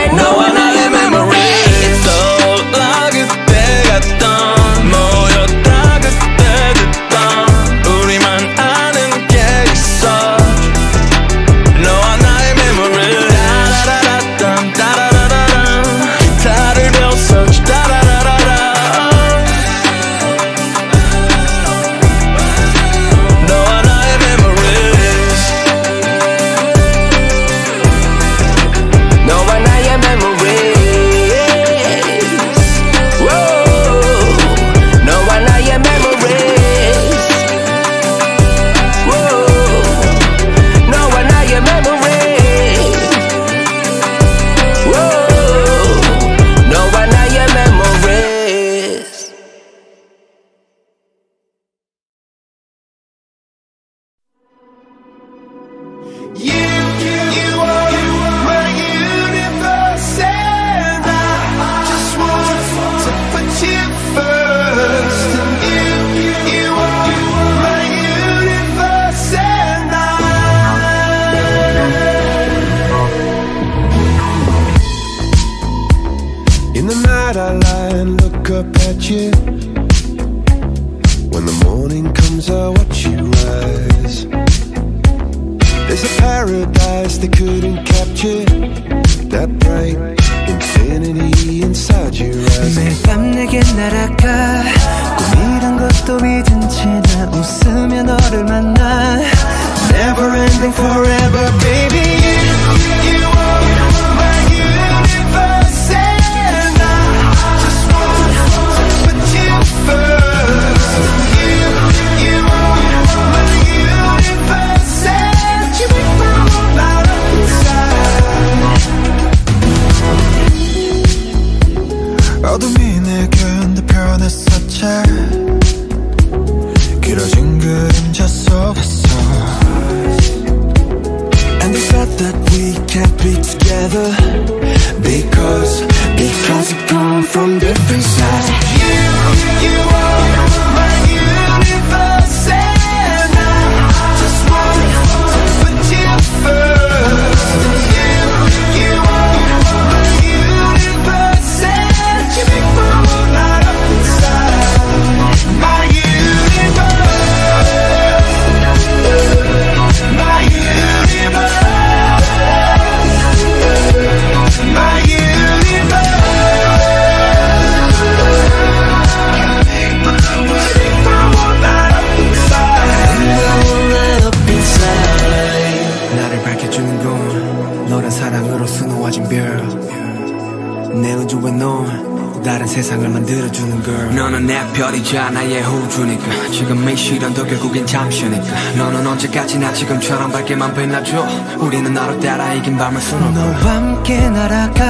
세상을 만들어주는 걸 너는 내 별이자 나의 호주니까. 지금 이 시련도 결국엔 잠시니까. 너는 언제까지나 지금처럼 밝게만 빛나줘? 우리는 나로 따라 이긴 밤을 수놓고. 너와 함께 날아가.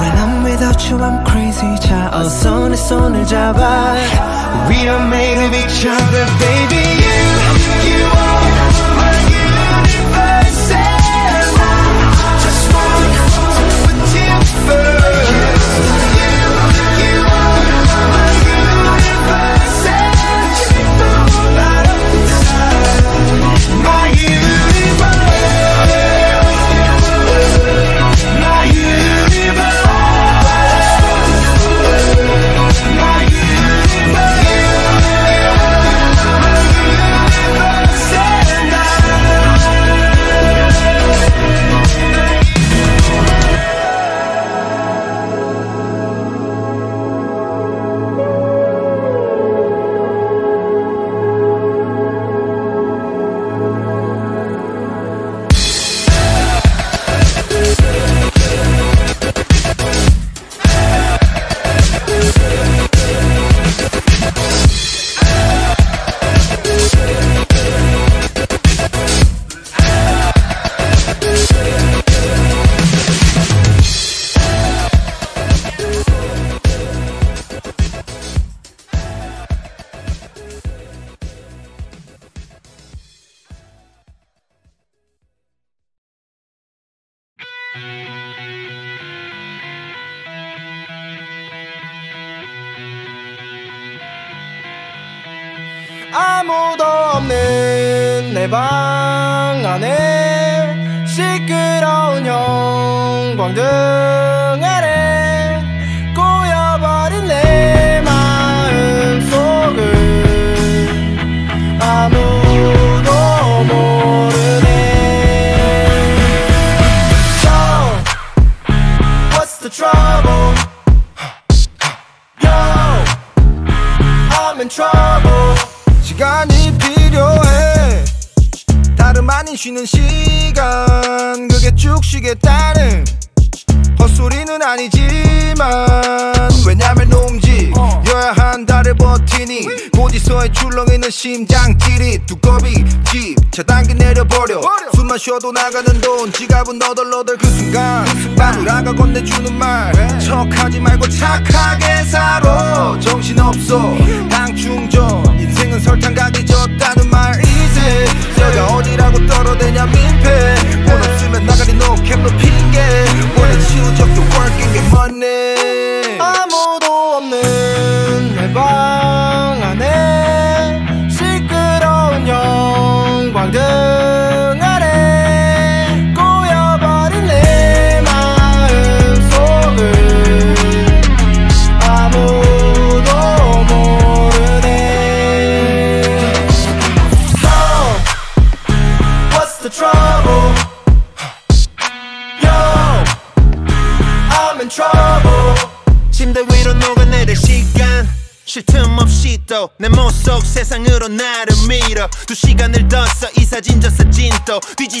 When I'm without you I'm crazy. 자 어서 내 손을 잡아. We are made of each other baby. You, you are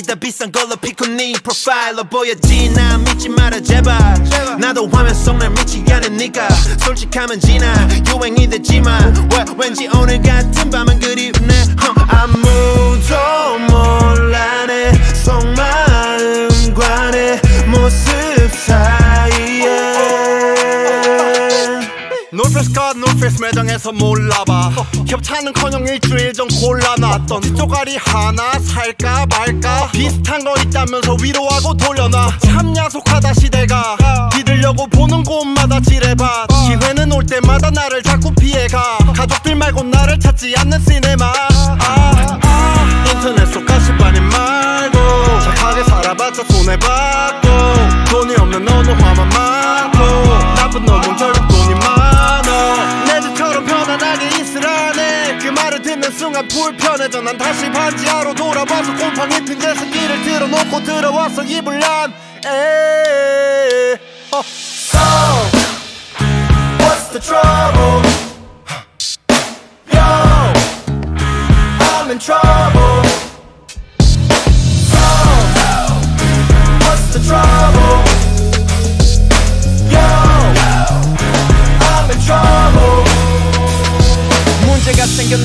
또 뒤지다 비싼 걸로 피코 네 프로파일로 보여지. 나 믿지 마라 제발. 나도 화면 속날 믿지 않으니까. 솔직하면 지나 유행이 됐지만. 왜, 왠지 오늘 같은 밤은 그립네. 아무도 몰라 내 속마음과 내 모습 사이에. 놀페스카 놀페스 매장에서 몰라봐. 협찬은커녕 일주일 전 골라놨던. 쪼가리 하나 살까 비슷한 거 있다면서 위로하고 돌려놔. 참 틀어놓고 들어와서 입을 난 에이 어.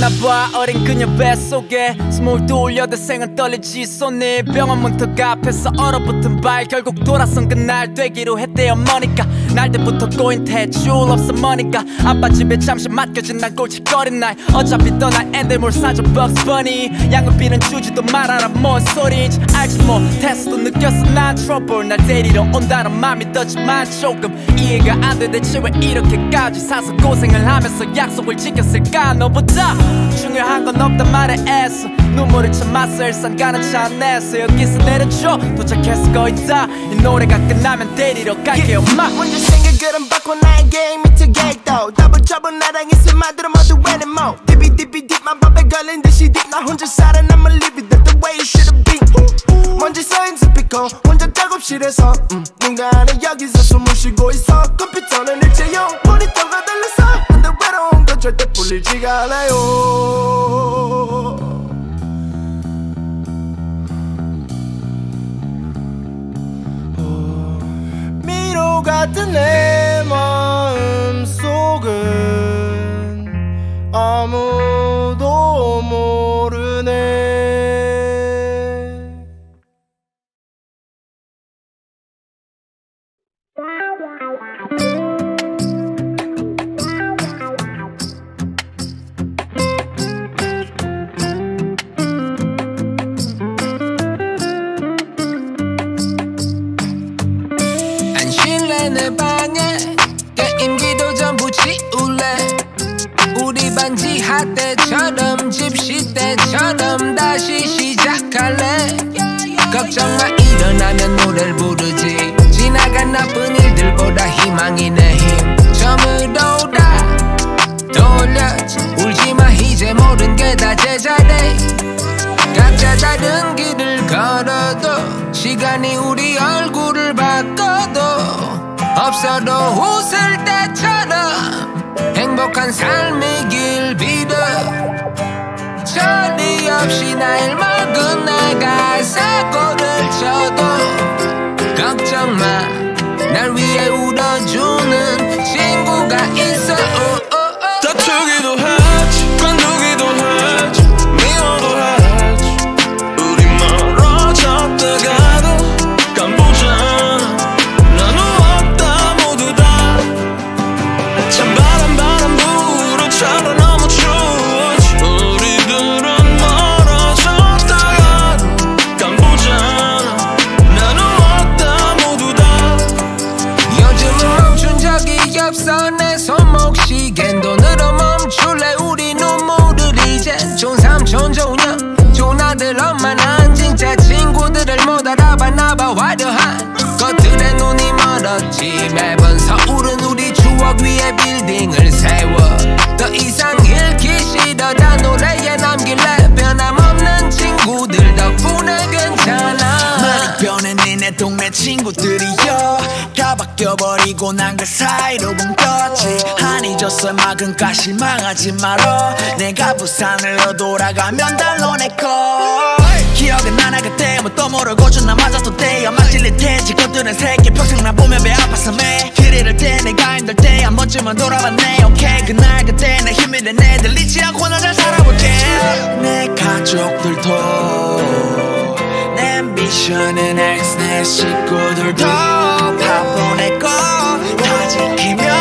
생겼나봐. 어린 그녀 뱃속에 스물두 여대생은 떨리지. 손에 병원 문턱 앞에서 얼어붙은 발 결국 돌아선 그날 되기로 했대 어머니까 날 때부터 꼬인 대출 없어 머니까. 아빠 집에 잠시 맡겨진 날 꼴찌거린 날. 어차피 떠날 애들 뭘 사줘 Bugs Bunny. 양육비는 주지도 말아라 뭔 소리인지 알지 못했어도 느꼈어 난 trouble. 날 데리러 온다는 맘이 떴지만 조금 이해가 안 돼. 대체 왜 이렇게까지 사서 고생을 하면서 약속을 지켰을까? 너보다 중요한 건 없단 말에 애써. 눈물을 참았어 일산 가는 차 안에서. 여기서 내려줘. 도착했어 거의 다 이 노래가 끝나면 데리러 갈게 엄마 생각을 바꿔 나의 게임이 특이도 더블 trouble 나랑 있을 만들어 모두 왜는 뭐 디비 디비 딥만 밥에 걸린 듯이 딥나 혼자 살아남아 live it the way it should be. 먼저 써인 스피커 혼자 작업실에서. 음, 누가 안에 여기서 숨을 쉬고 있어. 컴퓨터는 일체형 모니터가 달라서. 근데 외로운 건 절대 풀리지가 않아요 미로 같은 내 마음 속은 아무 우리 반지 핫때처럼 집시 때처럼 다시 시작할래? 걱정 마 일어나면 노래를 부르지. 지나간 나쁜 일들보다 희망이 내 힘. 처음으로 다 돌려지 울지마 이제 모든 게 다 제자리. 각자 다른 길을 걸어도 시간이 우리 얼굴을 바꿔도 없어도 웃을 때처럼 행복한 삶의 길 빌어 저리 없이 날 먹은 내가 사고를 쳐도 걱정 마날 위해 울어주는 친구가 있어. 오, 오, 빌딩을 세워. 더 이상 잃기 싫어 다. 노래에 남길래 변함없는 친구들 덕분에 괜찮아. 많이 변해 니네 동네 친구들이여. 다 바뀌어버리고 난 그 사이로 뭉쳤지. 한이 졌어 막은가 실망하지 말어. 내가 부산으로 돌아가면 달러 내거. 기억은 나나 그때 뭐 또 모르고 존나 맞았을 때야 막 질릴 테지. 것들은 새끼 평생 나 보면 배 아파서 매. 길 이를 때 내가 힘들 때 한 번쯤은 돌아봤네. 오케이. 그날 그때 내 힘이 된 애들 잊지 않고 나잘 살아볼게. 내 가족들도 내 미션은 X 내 식구들도 다 보내고 다 지키면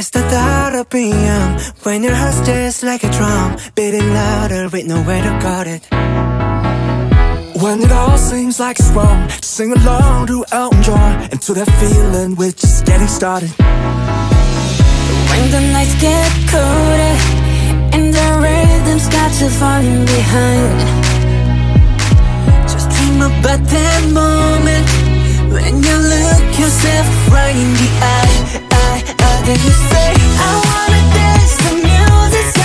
It's the thought of being when your heart's just like a drum, beating louder with nowhere to guard it. When it all seems like it's wrong, sing along to Elton John until that feeling we're just getting started. When the nights get colder and the rhythm's got you falling behind, just dream about that moment when you look yourself right in the eye. Other you say I wanna dance the music.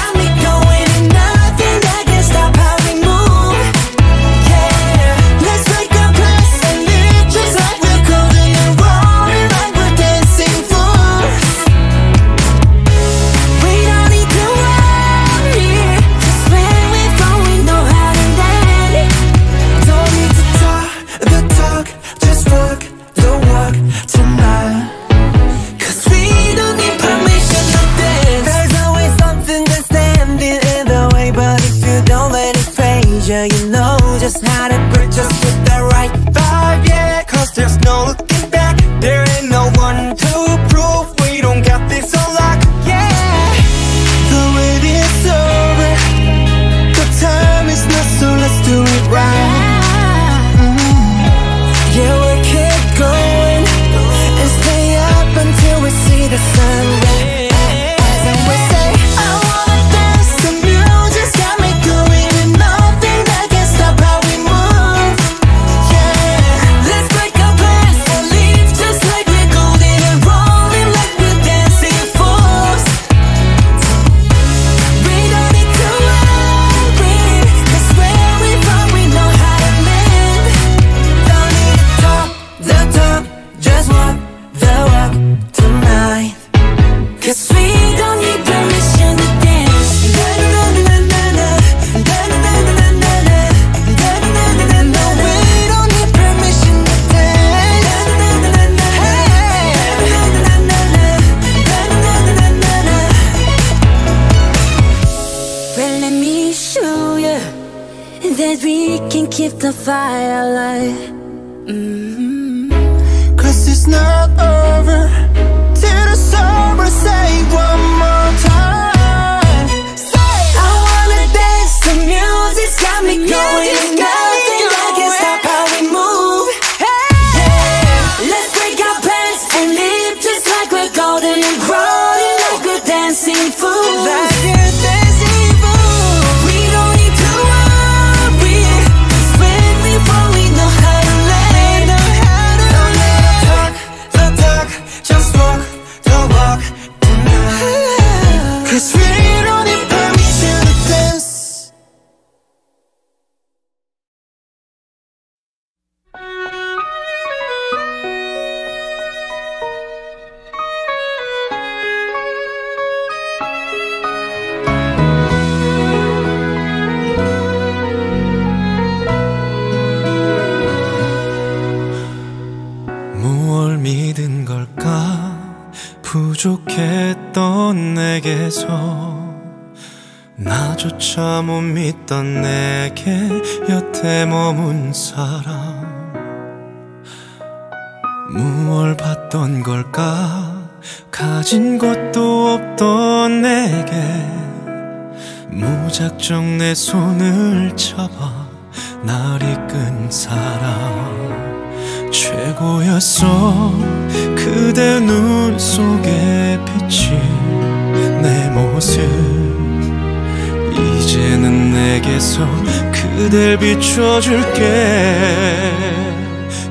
비춰줄게.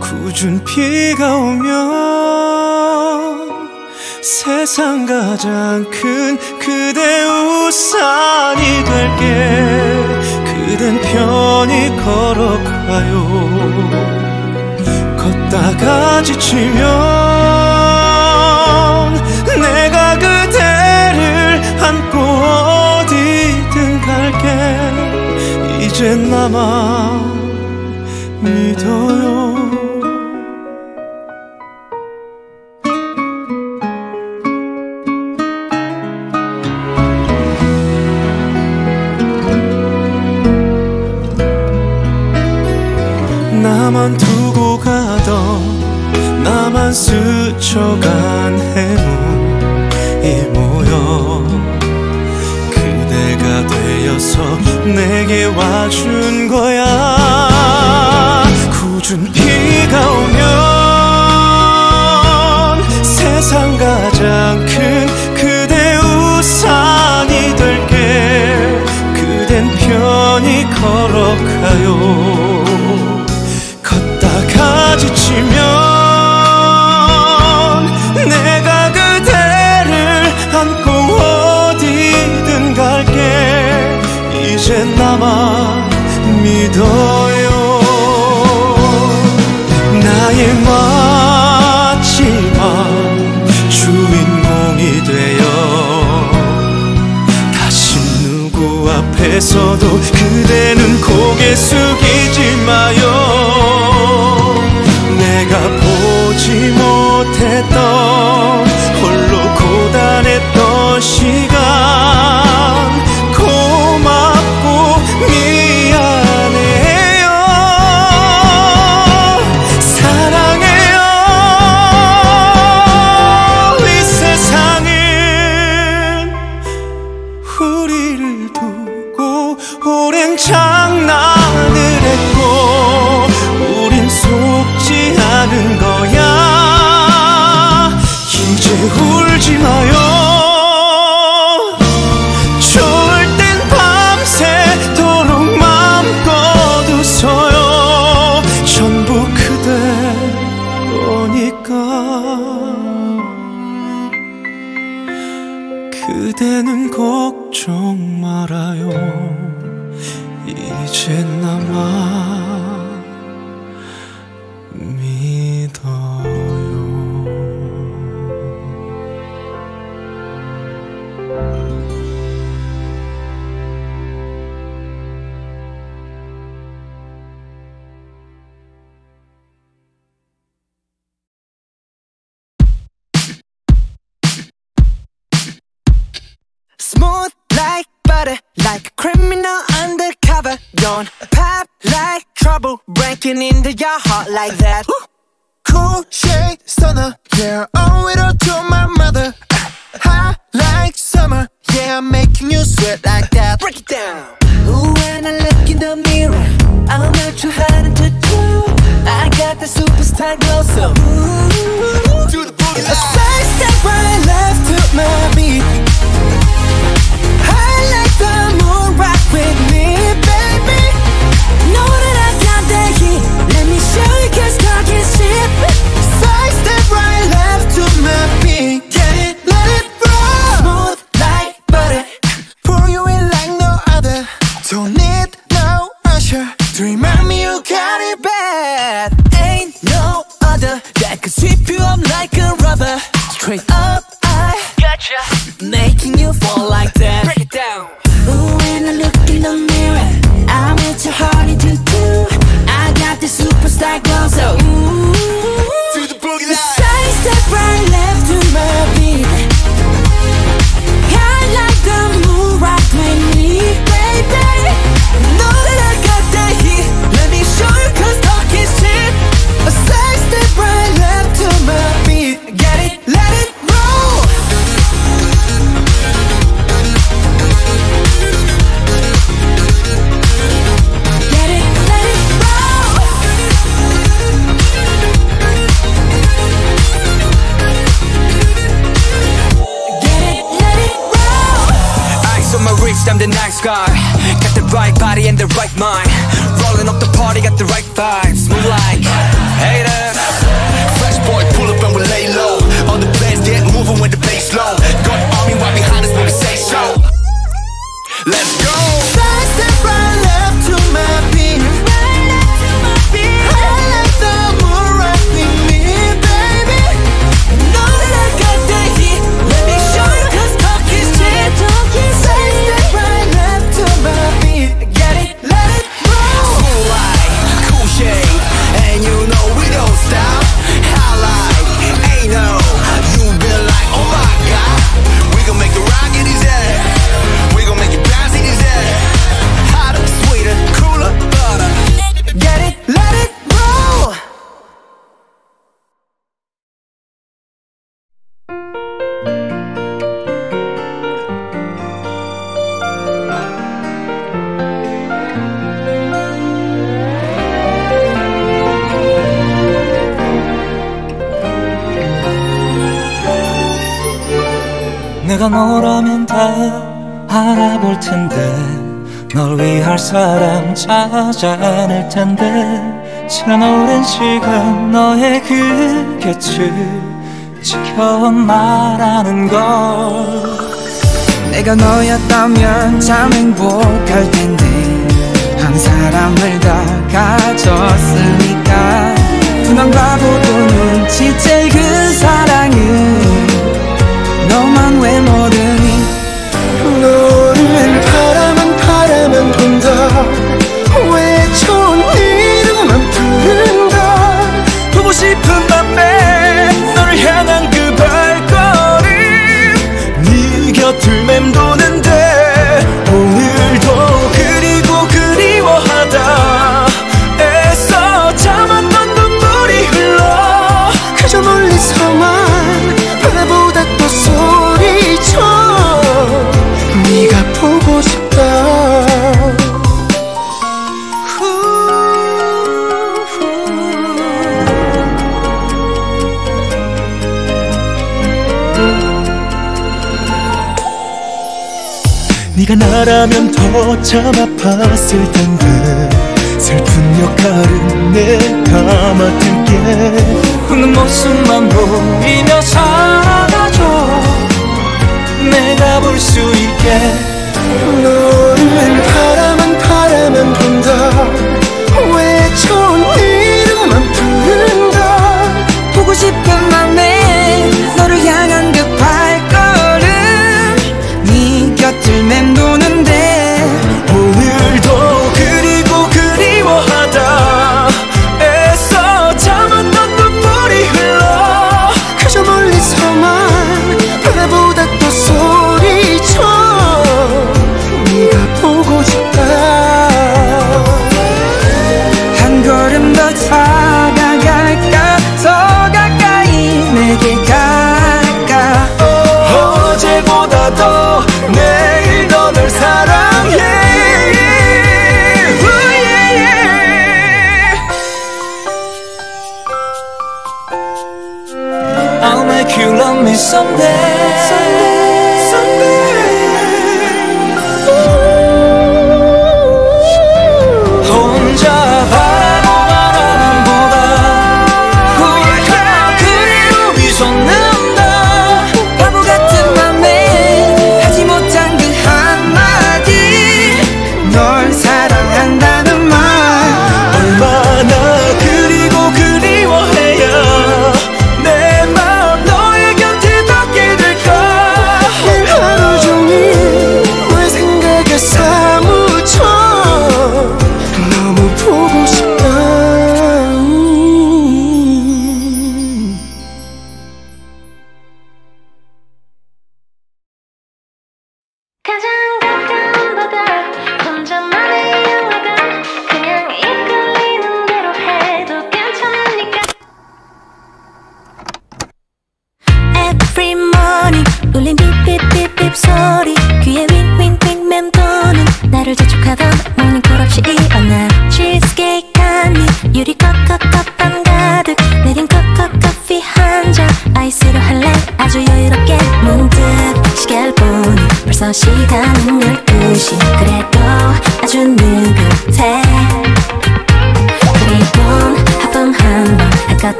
굳은 비가 오면 세상 가장 큰 그대 우산이 될게. 그댄 편히 걸어가요. 걷다가 지치면 내가 그대를 안고 이제 나만 믿어요. 걱정 말아요. 이젠 Your heart, like 잔데 지난 오랜 시간 너의 그 곁을 지켜 말하는 걸. 내가 너였다면 참 행복할 텐데 한 사람을 다 가졌으니까 분한 과보도 눈치채 them do 나라면 더 참 아팠을 텐데 슬픈 역할은 내가 맡을게. 웃는 모습만 보이며 사라져 내가 볼 수 있게. 너는 바람은 바람은 분다. 왜 좋은 이름만 부른다. 보고 싶다 you'll love me someday. someday. beauty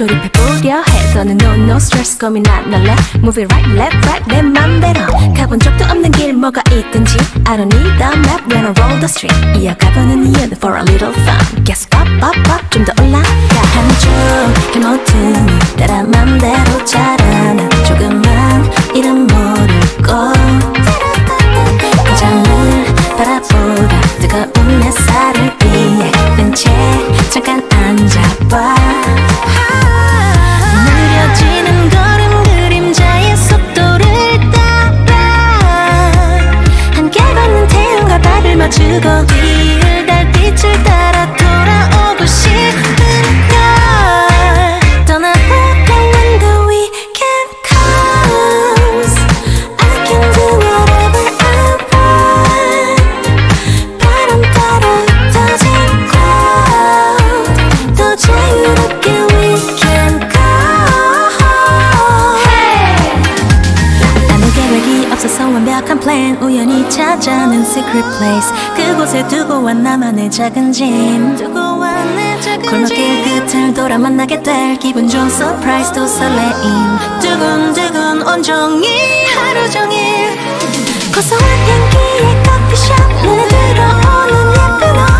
조립해보 려 no no stress 고민 안 할래 Move it right left right 내 맘대로 가본 적도 없는 길 뭐가 있든지 I don't need the map when I roll the street. 이어가보는 이유는 for a little fun. Guess what i'm up 좀 더 올라가 한쪽 그 모든 따라 맘대로 잘 너와 나만의 작은 짐. 누구와 내 작은 골목길 끝을 돌아 만나게 될 기분 좋은 surprise 도 설레임. 두근두근 온종일. 하루 종일 고소한 향기의 커피숍 눈에 들어오는 예쁜 옷.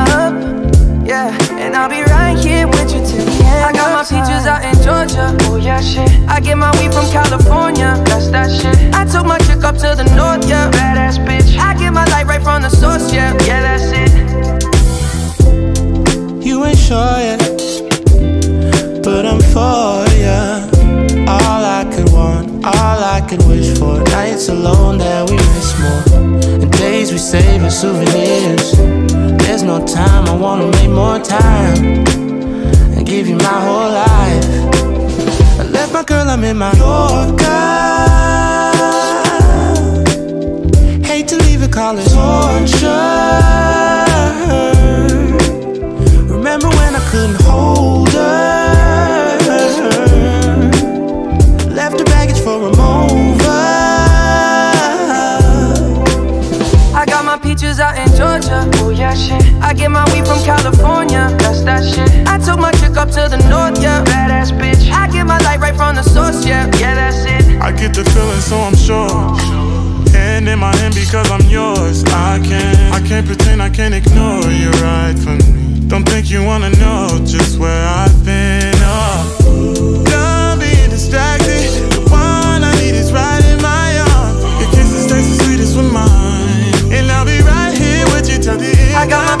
Yeah, and I'll be right here with you till the end. I got my peaches out in Georgia. Oh yeah, shit. I get my weed from California. That's that shit. I took my chick up to the north, yeah. Badass bitch. I get my light right from the source, yeah. Yeah, that's it. You ain't sure yet, but I'm for ya. All I could want, all I could wish for. Nights alone that we miss more, and days we save as souvenirs. There's no time, I wanna make more time and give you my whole life. I left my girl, I'm in my Yorker. Hate to leave it, call it torture. I get my weed from California. That's that shit. I took my chick up to the north, yeah. Badass bitch. I get my light right from the source, yeah. Yeah, that's it. I get the feeling, so I'm sure. Hand in my hand because I'm yours. I can't, I can't pretend I can't ignore you right from me. Don't think you wanna know just where I've been. Oh, done being distracted. The one I need is right in my arms. Your kisses taste the sweetest with mine, and I'll be right here with you till the end. I got my peaches out in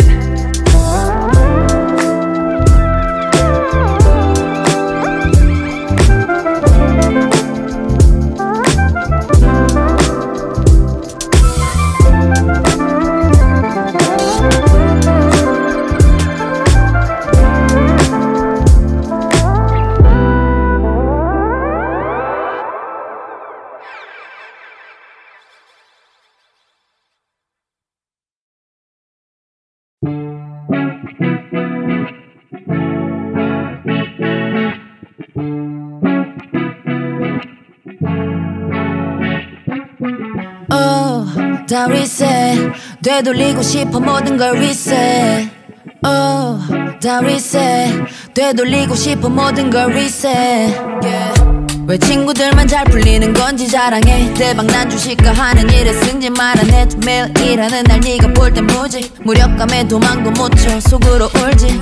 다 reset. 되돌리고 싶어 모든 걸 reset. Oh, 다 reset. 되돌리고 싶어 모든 걸 reset. Yeah. 왜 친구들만 잘 풀리는 건지 자랑해. 대박 난 주식과 하는 일에 승진 말아내. 매일 일하는 날 네가 볼 땐 무지? 무력감에 도망도 못쳐 속으로 울지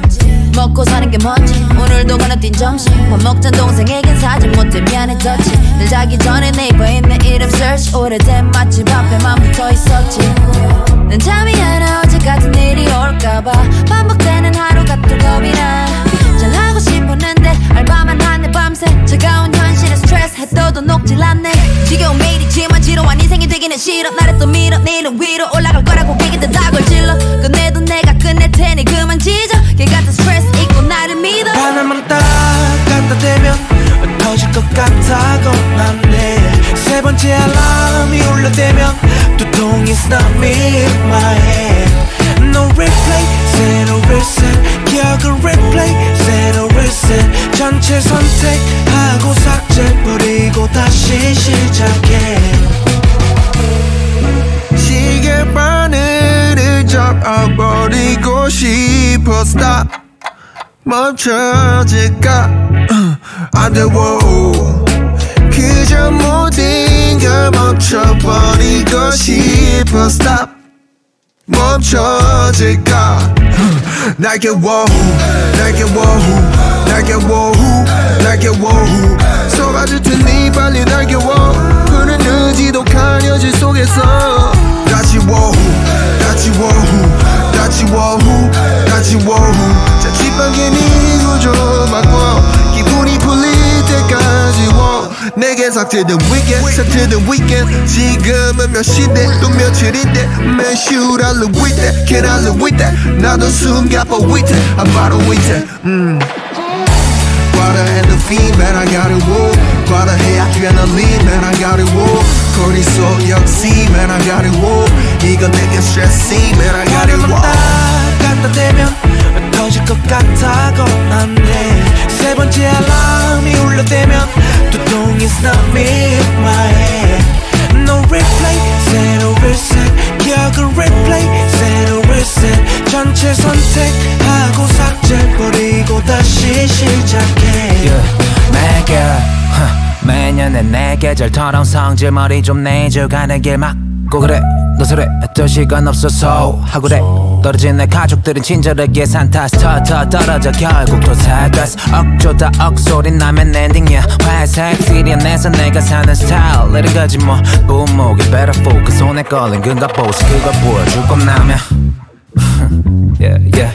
먹고 사는 게 뭔지. 오늘도 건너뛴 점심. 밥 먹자 동생에겐 사진 못해. 터치 늘 자기 전에 네이버에 내 이름 search. 오래된 맛집 앞에만 붙어 있었지. 난 잠이 안 와. 어제 같은 일이 올까봐. 반복되는 하루가 또 겁이 나. 잘하고 싶었는데 알바만 하네 밤새. 차가운 해도도 녹질 않네. 지겨운 매일이지만 지루한 인생이 되기는 싫어. 나를 또 밀어 내일은 위로 올라갈 거라고 비기듯 닭을 질러. 끝내도 내가 끝낼 테니 그만 짖어. 걔 같은 스트레스 있고 나를 믿어. 하나만 딱 갖다 대면 터질 것 같아 겁나네 세 번째 알람이 울려대면 두통이 stop me in my head No replay 새로 reset 기억을 replay 새로 reset 전체 선택하고 삭제 버리고 다시 시작해. 시계바늘을 잡아버리고 싶어. stop 멈춰질까? *clears throat* 안돼 wow. 그저 모든 걸 멈춰버리고 싶어. stop 멈춰질까? 날개 wow 날개 wow 날개 wow 날 깨워 속아줄 테니 빨리 날 깨워 흐르는 지독한 현실 속에서. 다 지워 다 지워 다 지워 다 지워 자취방에 네 구조 바꿔 내게 삭제된 weekend 삭제된 weekend 지금은 몇 시대 또 며칠인데 Man should I live with that Can I live with that 나도 숨가빠 with it I'm 바로 with it 음. Water and the feed, man, I got it, whoa 과다해 adrenaline, man, I got it, whoa cortisol 역시, man, I got it, whoa 이건 내게 stressing, man, I got it, whoa 갖다 대면 터질 것 같아 겁난데 세 번째 알람이 울려대면 두통 is not me in my head No replay, 새로 reset 기억은 replay, 새로 reset 전체 선택하고 삭제 버리고 다시 시작해. 매겨. 매년의 내 계절처럼 성질 머리 좀 내줘가는 길막 고 그래 너스레 또 시간 없어서. 하고 그래 떨어진 내 가족들은 친절하게 산타스 터터 떨어져 결국 도착했어. 억조다 억소리 나면 엔딩이야. 회색 시리안에서 내가 사는 스타일. 이런 거지 뭐. 부목이 better focus 손에 걸린 근가 보스 그걸 보여줄 겁나면 yeah, yeah.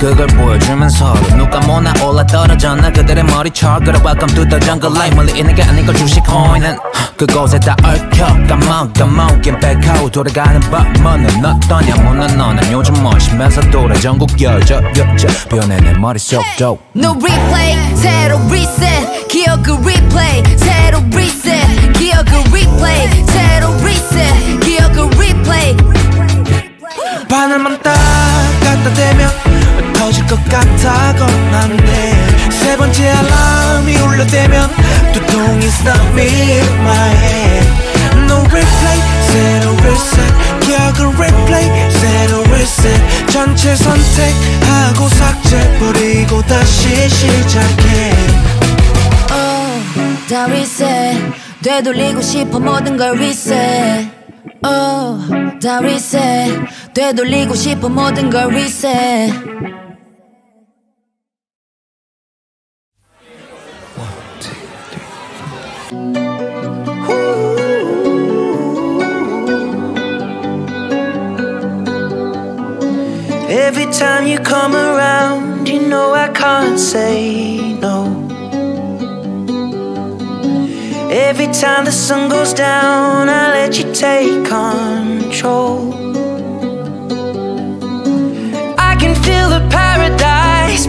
그걸 보여주면 서로 누가 뭐나 올라 떨어졌나 그들의 머리쳐 그래 welcome to the jungle life. 멀리 있는 게 아닌 걸 주식 코인은 그곳에 다 얽혀. 까먹 까먹긴 백하고 돌아가는 법문은 어떠냐 묻는 너는 요즘 멋이면서 돌아 전국 여저 여저 변해 내 머릿속도. No replay. 새로 reset. 기억을 replay. 새로 reset. 기억을 replay. 새로 reset. 기억을 replay. 바늘만 딱 갖다 대면 터질 것 같아 겁난데. 세 번째 알람이 울려대면 두통 is not me in my head. No replay 새로 reset. 기억을 replay 새로 reset. 전체 선택하고 삭제 버리고 다시 시작해. Oh, 다 reset. 되돌리고 싶어 모든 걸 reset. Oh, 다 reset 되돌리고 싶어 모든 걸 reset Every time you come around, you know I can't say no. Every time the sun goes down, I let you take control. Can feel the paradise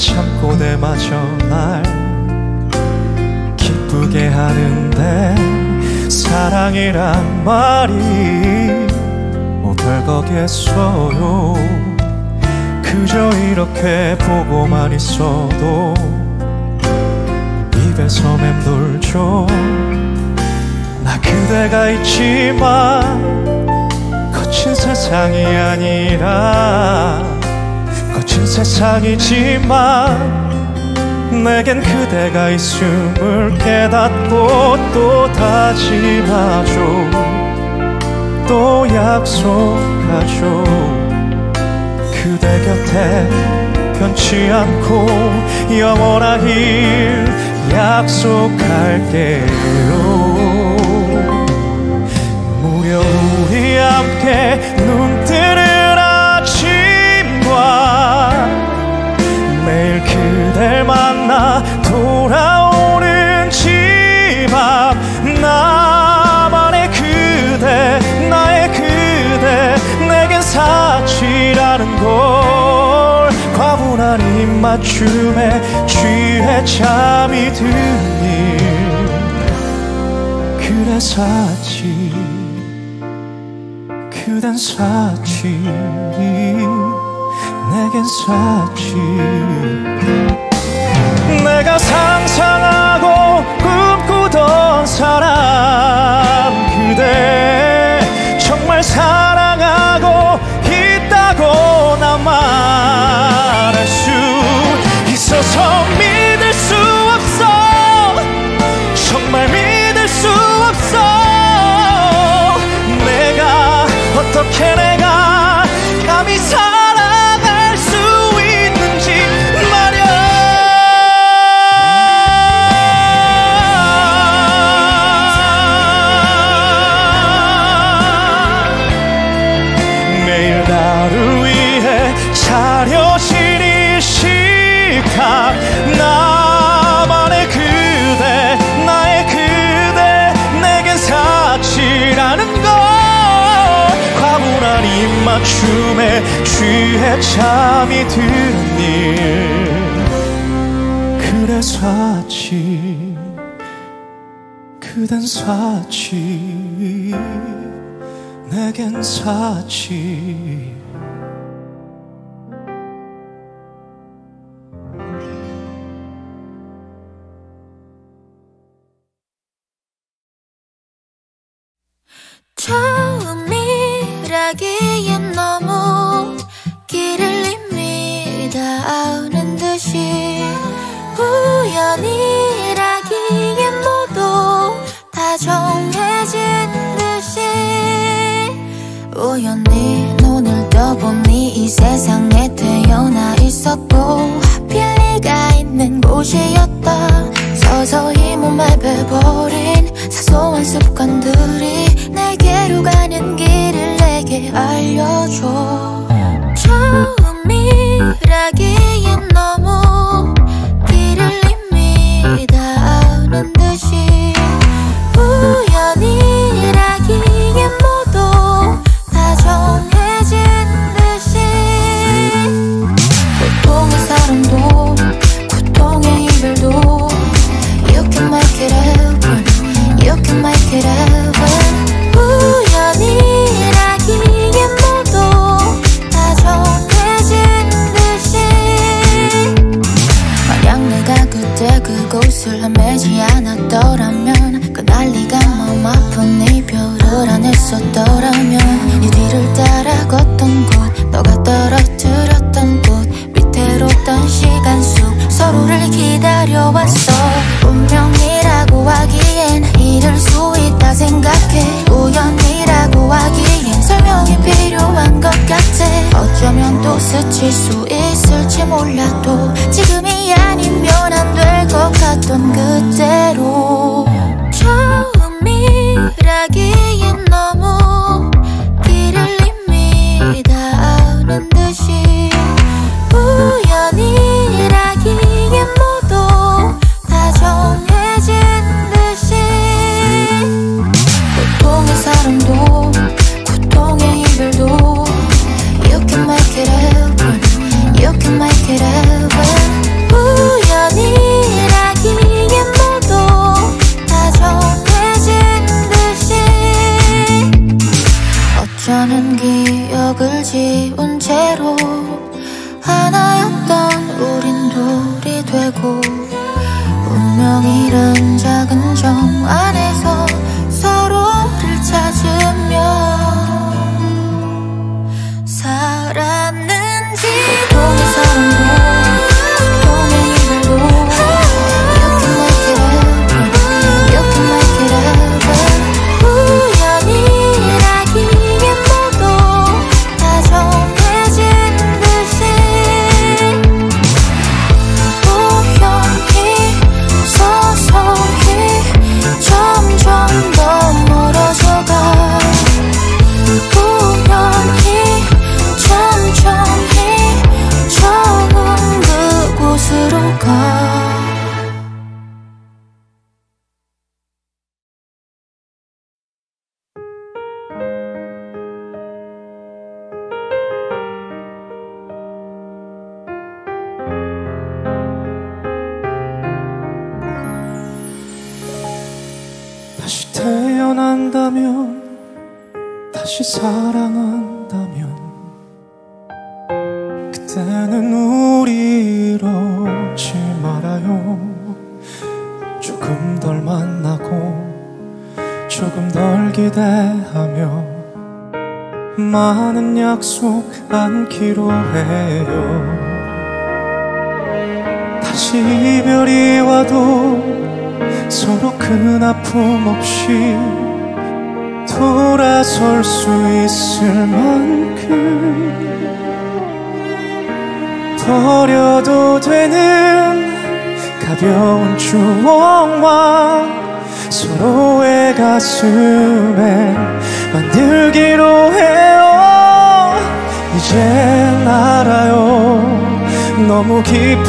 참고 대마저 날 기쁘게 하는데 사랑이란 말이 뭐 별거겠어요. 그저 이렇게 보고만 있어도 입에서 맴돌죠. 나 그대가 있지만 거친 세상이 아니라 거친 세상이지만 내겐 그대가 있음을 깨닫고 또 다짐하죠 또 약속하죠. 그대 곁에 변치 않고 영원하길 약속할게요. 무려 우리 함께 눈 뜨는 만나 돌아오는 집 앞 나만의 그대 나의 그대 내겐 사치라는 걸 과분한 입맞춤에 취해 잠이 일 그래 사치 그댄 사치 내겐 사치 내가 상상하고 꿈꾸던 사람 그대 정말 사랑하고 있다고 나 말할 수 있어서 믿을 수 없어. 정말 믿을 수 없어. 내가 어떻게 내가 위해 잠이 드는 일. 그래 사치 그댄 사치 내겐 사치.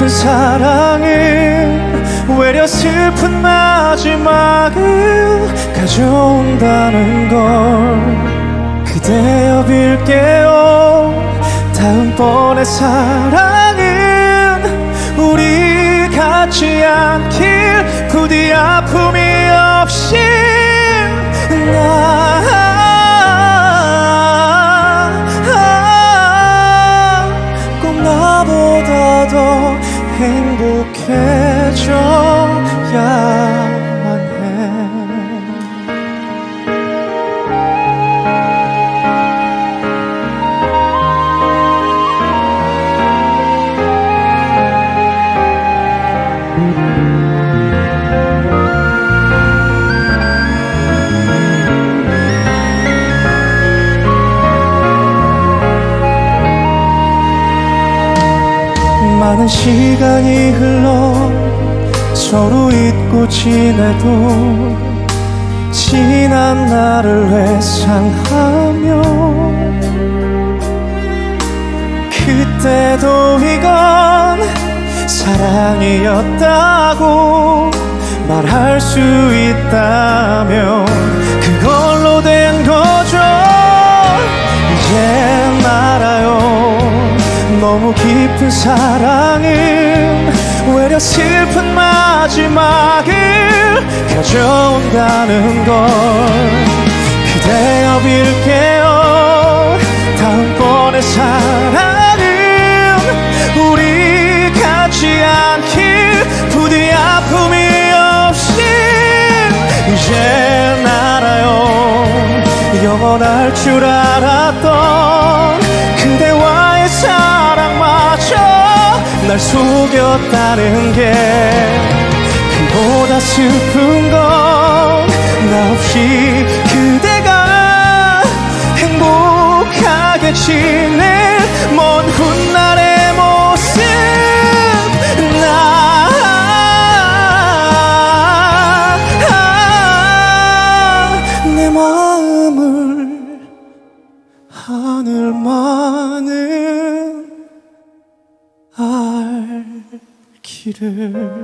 깊은 사랑을 외려 슬픈 마지막을 가져온다는 걸 그대여 빌게요. 다음번에 사랑은 우리 같이 안 행복해져야 흘러 서로 잊고 지내도 지난 날을 회상하며 그때도 이건 사랑이었다고 말할 수 있다면 그걸로 된 거죠. 이제 알아요. 너무 깊은 사랑은 외려 슬픈 마지막을 가져온다는 걸 그대여 빌게요. 다음번에 사랑은 우리 같지 않길 부디 아픔이 없이 이제 알아요. 영원할 줄 알았던 그대와의 사랑마저 날 속였다는 게 그보다 슬픈 건 나 없이 그대가 행복하게 지낼 먼 훗날의 알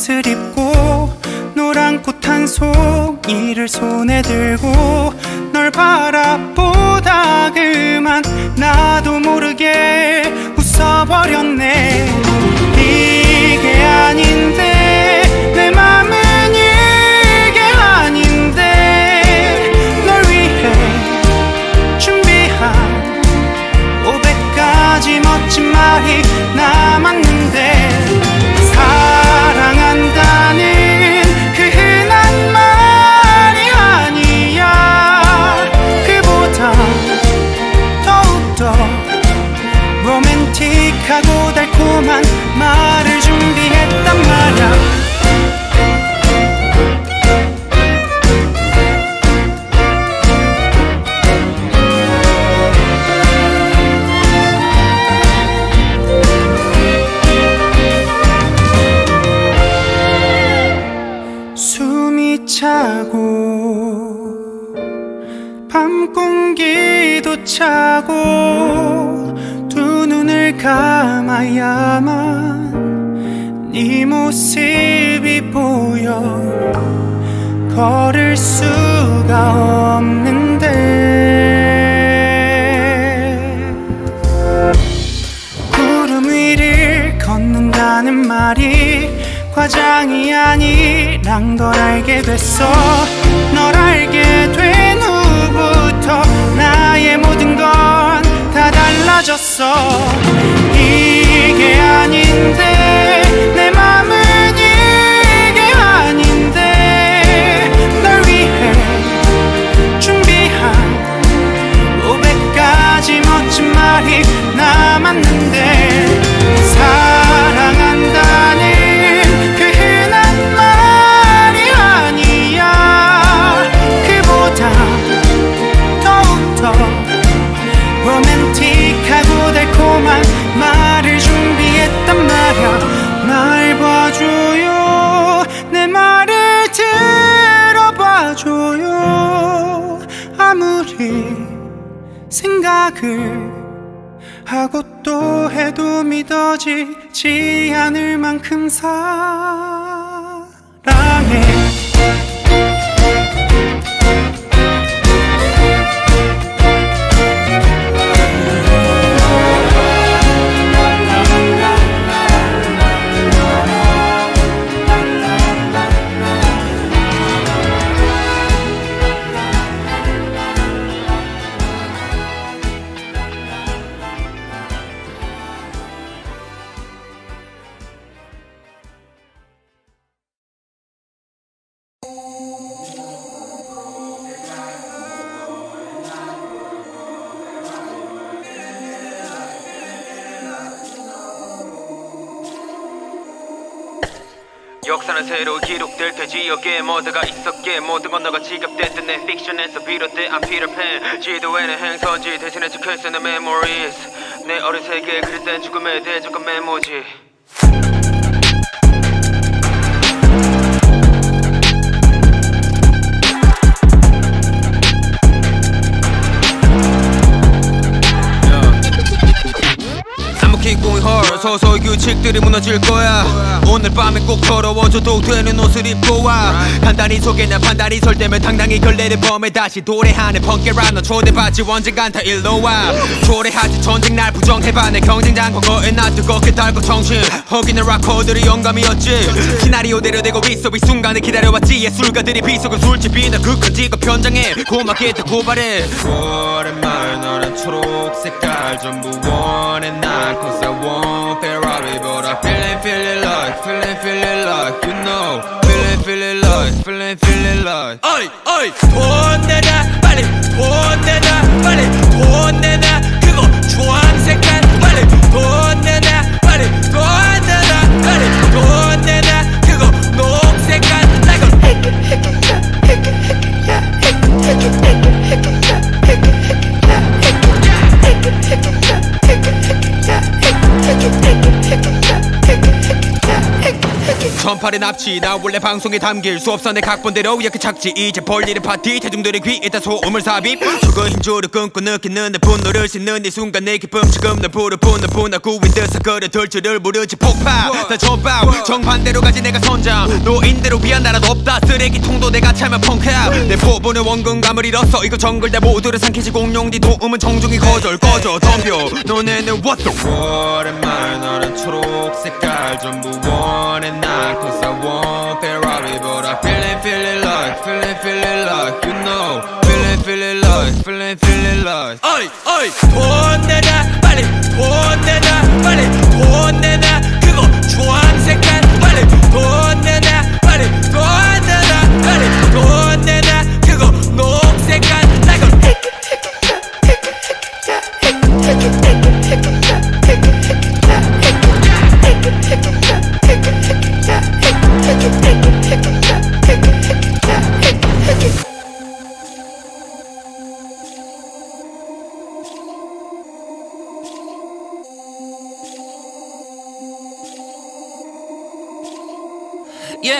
옷을 입고 노란 꽃 한 송이를 손에 들고 널 바라보다 그만 나도 모르게 웃어버렸네. 이게 아닌데 내 맘은 이게 아닌데 널 위해 준비한 500가지 멋진 말이 나만 세상 널 알게 됐어. 널 알게 된 후부터 나의 모든 건 다 달라졌어. 만큼 하고 또 해도 믿어지지 않을 만큼 사랑 여기에 모두가 있었기에 모든 건 너가 지갑됐던 내 픽션에서 비롯된 I'm Peter Pan 지도에는 행선지 대신에 적혀있어 내 memories. 내 어린 세계에 그릇된 죽음에 대해 적은 메모지 서서히 규칙들이 무너질 거야. 오늘 밤에 꼭 더러워져도 되는 옷을 입고 와. 속에 난 판단이 설 때면 당당히 결례를 범해 다시 도래하는 펑케라너 초대받지 언젠간 다 일로 와. 초래하지 전쟁 날 부정해봐. 내 경쟁장 과거에 나 뜨겁게 달고 정신 허기는 락커들이 영감이었지. 시나리오대로 되고 있어 이 순간을 기다려왔지. 예술가들이 비속은 술집이나 직업 현장에 고맙게 다 고발해. 오랜만에 너는 초록 색깔 전부 원해. 난 Cause I want like 어이 어이. 돈 내놔 빨리. 돈 내놔 빨리. 돈 내놔. 그거 주황색깔 빨리. 돈 내놔 빨리. 돈 내놔 빨리. 돈 내놔. 그거 녹색깔 나이 전팔의 납치 나 원래 방송에 담길 수업선의 각본대로 이렇게 착지. 이제 벌리는 파티. 대중들의 귀에 다 소음을 삽입. 죽은 힘줄을 끊고 느끼는 내 분노를 씻는 이 순간 내 기쁨 지금 날 부르보는 분하고 인듯 사거려 들 줄을 모르지. 폭파! 다 전방 정반대로 가지 내가 선장 노인대로 위한 나라도 없다. 쓰레기통도 내가 차면 펑크야. 내 포부는 원근감을 잃었어. 이거 정글 내 모두를 삼키지. 공룡 뒤 도움은 정중히 거절 꺼져 덤벼. 너네는 what the 오랜만에 너는 초록 색깔 전부 원해 난 Cause I want Ferrari But I feeling feeling like Feeling feeling like You know Feeling feeling like Feeling feeling like 어이 어이 돈 내놔 빨리 돈 내놔 빨리 돈 내놔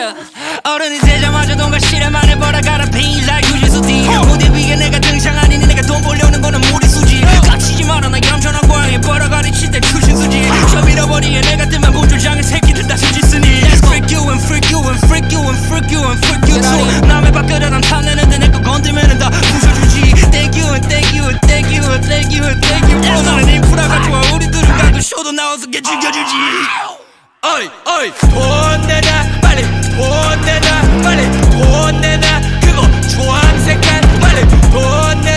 Yeah 어른이 되자마자 돈과 실험만을 벌어가라 Pain like 유지수 D 무대 위에 내가 등장하니 내가 돈 벌려는 거는 무리수지. 깝치지 마라 나 얌전한 고양이 벌어가리 칠 때 출신수지. 저 잃어버리에 내가 뜨면 본줄장의 새끼들 다 수지쓰니. Freak you and freak you and freak you and freak you and freak you too. 남의 밥그릇 안 탐내는데 내 거 건들면은 다 부숴주지. Thank you and thank you and thank you and thank you and thank you. Bro 나는 인프라가 좋아. 우리들은 가끔 쇼도 나와서 걔 죽여주지. 어이 어이. 돈 빨리 돈 내놔 빨리 돈 내놔 그거 주황색깔. 빨리 돈 내놔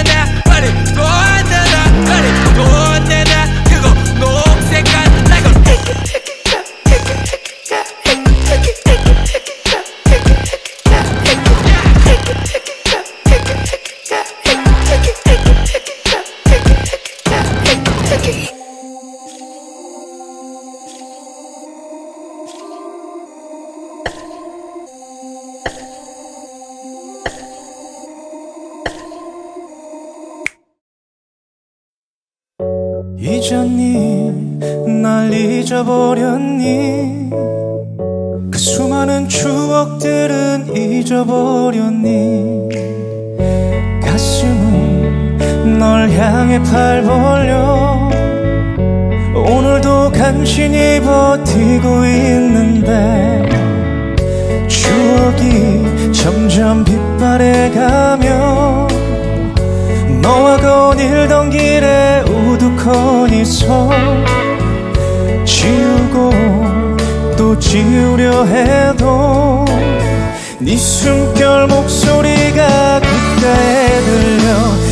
잊어버렸니? 그 수많은 추억들은 잊어버렸니? 가슴은 널 향해 팔 벌려 오늘도 간신히 버티고 있는데 추억이 점점 빛바래가며 너와 거닐던 길에 우두커니 서 지우려 해도 네 숨결 목소리가 귓가에 들려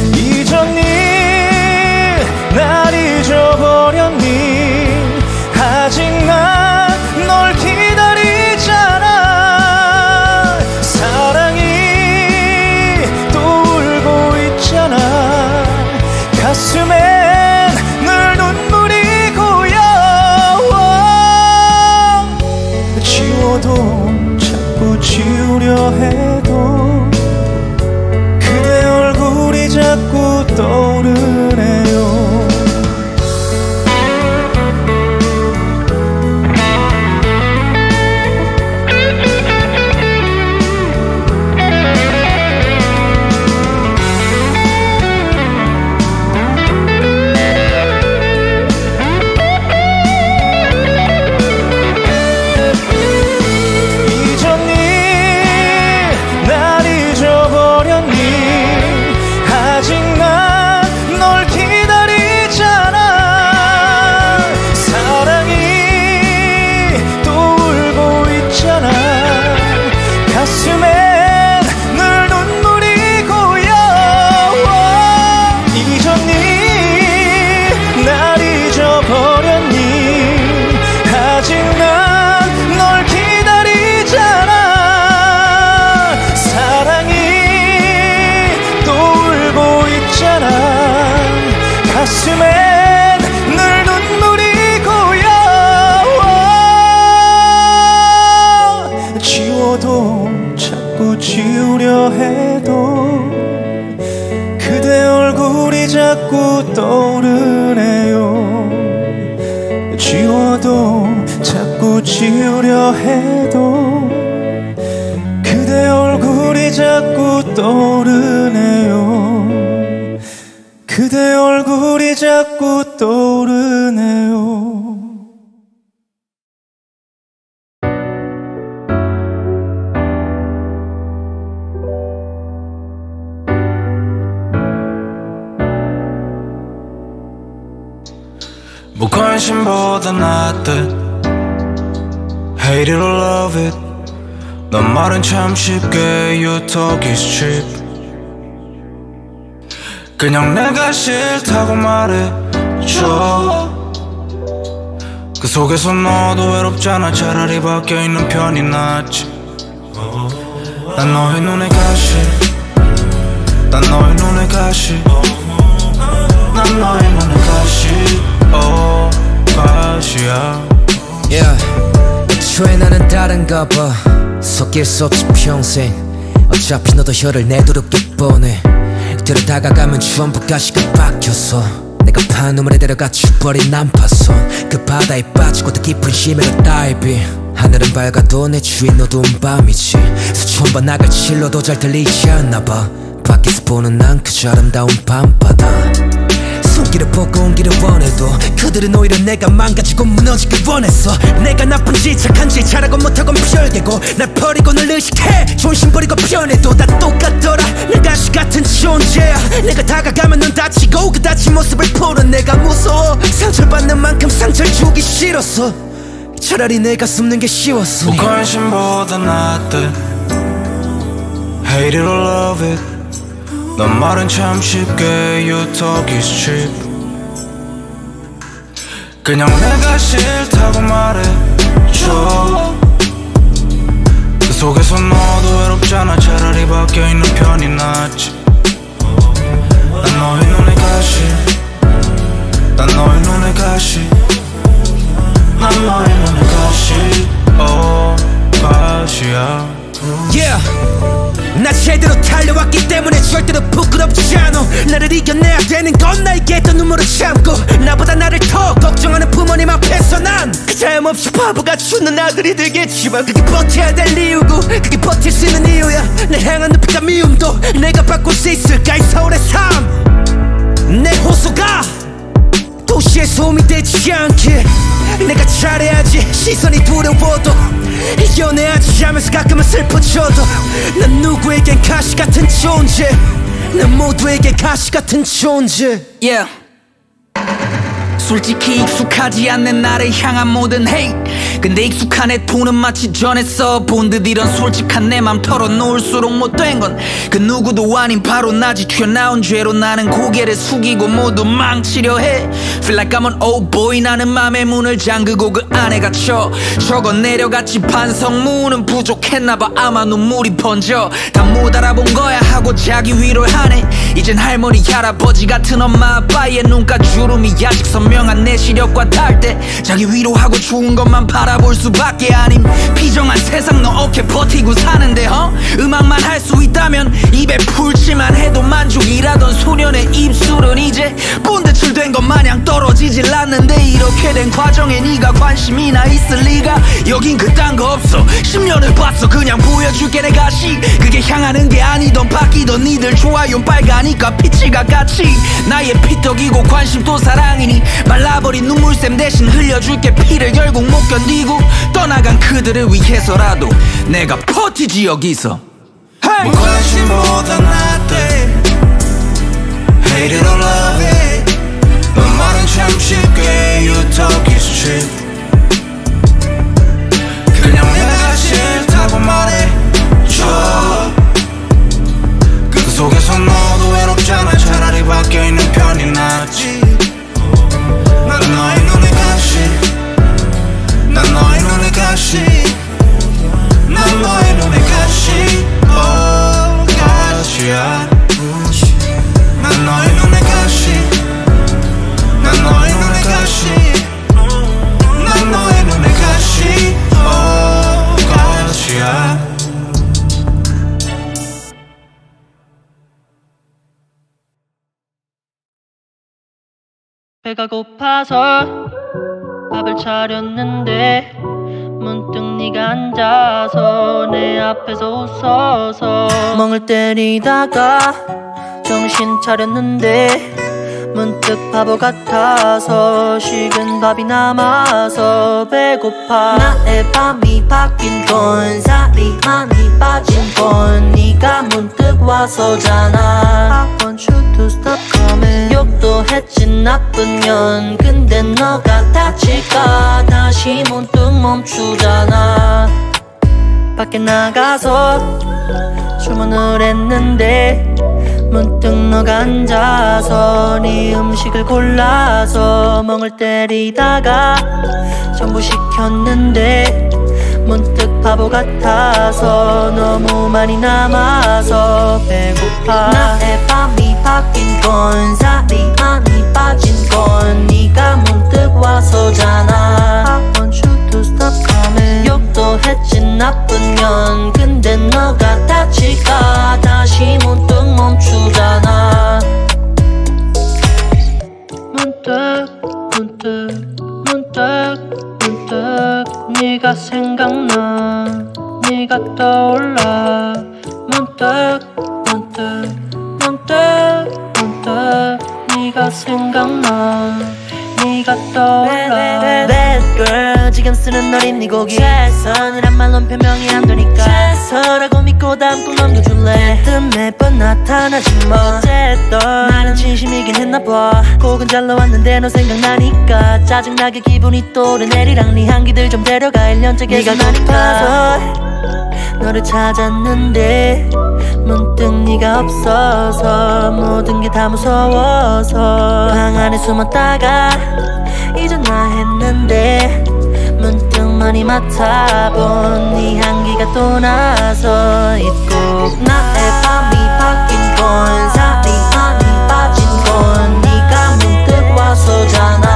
자꾸 떠오르네요 무관심보다 낫듯 Hate it or love it 넌 말은 참 쉽게 You talk is cheap 그냥 내가 싫다고 말해줘. 그 속에서 너도 외롭잖아. 차라리 밖에 있는 편이 낫지. 난 너의 눈에 가시. 난 너의 눈에 가시. 난 너의 눈에 가시. 오 가시야. Yeah. 애초에 나는 다른가 봐. 섞일 수 없지 평생. 어차피 너도 혀를 내두렵게 뻔해 그대로 다가가면 전부 가시가 바뀌었어. 내가 판 우물에 데려가 죽버린 난파선 그 바다에 빠지고 더 깊은 심해로 다이빙 하늘은 밝아도 내 주인 어두운 밤이지. 수천 번 악을 칠러도 잘 들리지 않나 봐. 밖에서 보는 난 그저 아름다운 밤바다. 손 길을 뻗고 온기를 원해도 그들은 오히려 내가 망가지고 무너지길 원했어. 내가 나쁜지 착한지 잘하고 못하건 별개고 날 버리고 널 의식해. 존심 버리고 변해도 다 똑같더라. 내 가시 같은 존재야. 내가 다가가면 넌 다치고 그 다친 모습을 보는 내가 무서워. 상처받는 만큼 상처를 주기 싫었어. 차라리 내가 숨는 게 쉬웠어. 무관심보다 낫듯 Hate it or love it. 넌 말은 참 쉽게 You talk is cheap 그냥 내가 싫다고 말해줘. 그 속에서 너도 외롭잖아. 차라리 밖에 있는 편이 낫지. 난 너의 눈에 가시. 난 너의 눈에 가시. 난 너의 눈에 가시. 오 가시야. Yeah 나 제대로 달려왔기 때문에 절대로 부끄럽지 않아. 나를 이겨내야 되는 건 나에게 더 눈물을 참고 나보다 나를 더 걱정하는 부모님 앞에서 난 그자염 없이 바보같이 웃는 아들이 되겠지만 그게 버텨야 될 이유고 그게 버틸 수 있는 이유야. 날 향한 눈빛과 미움도 내가 바꿀 수 있을까? 이 서울의 삶내 호소가 도시의 소음이 되지 않게 내가 잘해야지. 시선이 두려워도 이겨내야지 하면서 가끔은 슬퍼져도 난 누구에겐 가시 같은 존재 난 모두에게 가시 같은 존재. Yeah 솔직히 익숙하지 않는 나를 향한 모든 hate 근데 익숙한 내 톤은 마치 전에 써본 듯 이런 솔직한 내 맘 털어놓을수록 못된 건 그 누구도 아닌 바로 나지 튀어나온 죄로 나는 고개를 숙이고 모두 망치려 해. Feel like I'm an old boy. 나는 맘의 문을 잠그고 그 안에 갇혀. 적어 내려갔지. 반성문은 부족했나봐. 아마 눈물이 번져. 다 못 알아본 거야 하고 자기 위로를 하네. 이젠 할머니 할아버지 같은 엄마 아빠의 눈가 주름이 아직 선명 불평한 내 시력과 다를 때 자기 위로하고 좋은 것만 바라볼 수밖에 아님. 비정한 세상 너 어떻게 버티고 사는데 어? 음악만 할 수 있다면 입에 풀칠만 해도 만족이라던 소년의 입술은 이제 본드칠 된것 마냥 떨어지질 않는데 이렇게 된 과정에 네가 관심이나 있을 리가 여긴 그딴 거 없어. 10년을 봤어. 그냥 보여줄게 내 가 시. 그게 향하는 게 아니던 바뀌던 니들 좋아요 빨가니까 피치가 같이. 나의 피떡이고 관심도 사랑이니 말라버린 눈물샘 대신 흘려줄게. 피를 결국 못 견디고 떠나간 그들을 위해서라도 내가 버티지 여기서 뭐 관심보다 낫대 Hate it or love it. 너 말은 참 쉽게 You talk is cheap 그냥 내가 싫다고 말해 가시 난 너의 눈에 어 가시야 난 너의 눈에 가시 난 너의 눈에 가시 난 너의 눈에 어 가시야 배가 고파서 밥을 차렸는데 문득 네가 앉아서 내 앞에서 웃어서 멍을 때리다가 정신 차렸는데 문득 바보 같아서 식은 밥이 남아서 배고파. 나의 밤이 바뀐 건 살이 많이 빠진 건 네가 문득 와서잖아. I want you to stop coming. 욕도 했지 나쁜 년 근데 너가 다칠까? 다시 문득 멈추잖아. 밖에 나가서 주문을 했는데 문득 너가 앉아서 네 음식을 골라서 멍을 때리다가 전부 시켰는데 문득 바보 같아서 너무 많이 남아서 배고파. 나의 밤이 바뀐 건 살이 많이 빠진 건 네가 문득 와서잖아 to stop coming 욕도 했지 나쁜 년. 근데 너가 다칠까? 다시 문득 멈추잖아. 문득 문득 문득 문득 네가 생각나. 네가 떠올라. 문득 문득 문득 문득 네가 생각나 네가 떠올라. Bad girl 지금 쓰는 어린 네 곡이. 최선이란 말론 변명이 안 되니까. 최서라고 믿고 다음 꼭 넘겨줄래. 대뜸 매번 나타나지 뭐 어쨌든 나는 진심이긴 했나 봐. 곡은 잘 나왔는데 너 생각나니까. 짜증나게 기분이 또 오르내리랑 네 향기들 좀 데려가. 1년째 계속 나니까. 너를 찾았는데 문득 네가 없어서 모든 게 다 무서워서 방 안에 숨었다가 잊었나 했는데 문득 많이 맡아본 네 향기가 또 나서 있고 나의 밤이 바뀐 건 살이 많이 빠진 건 네가 문득 와서잖아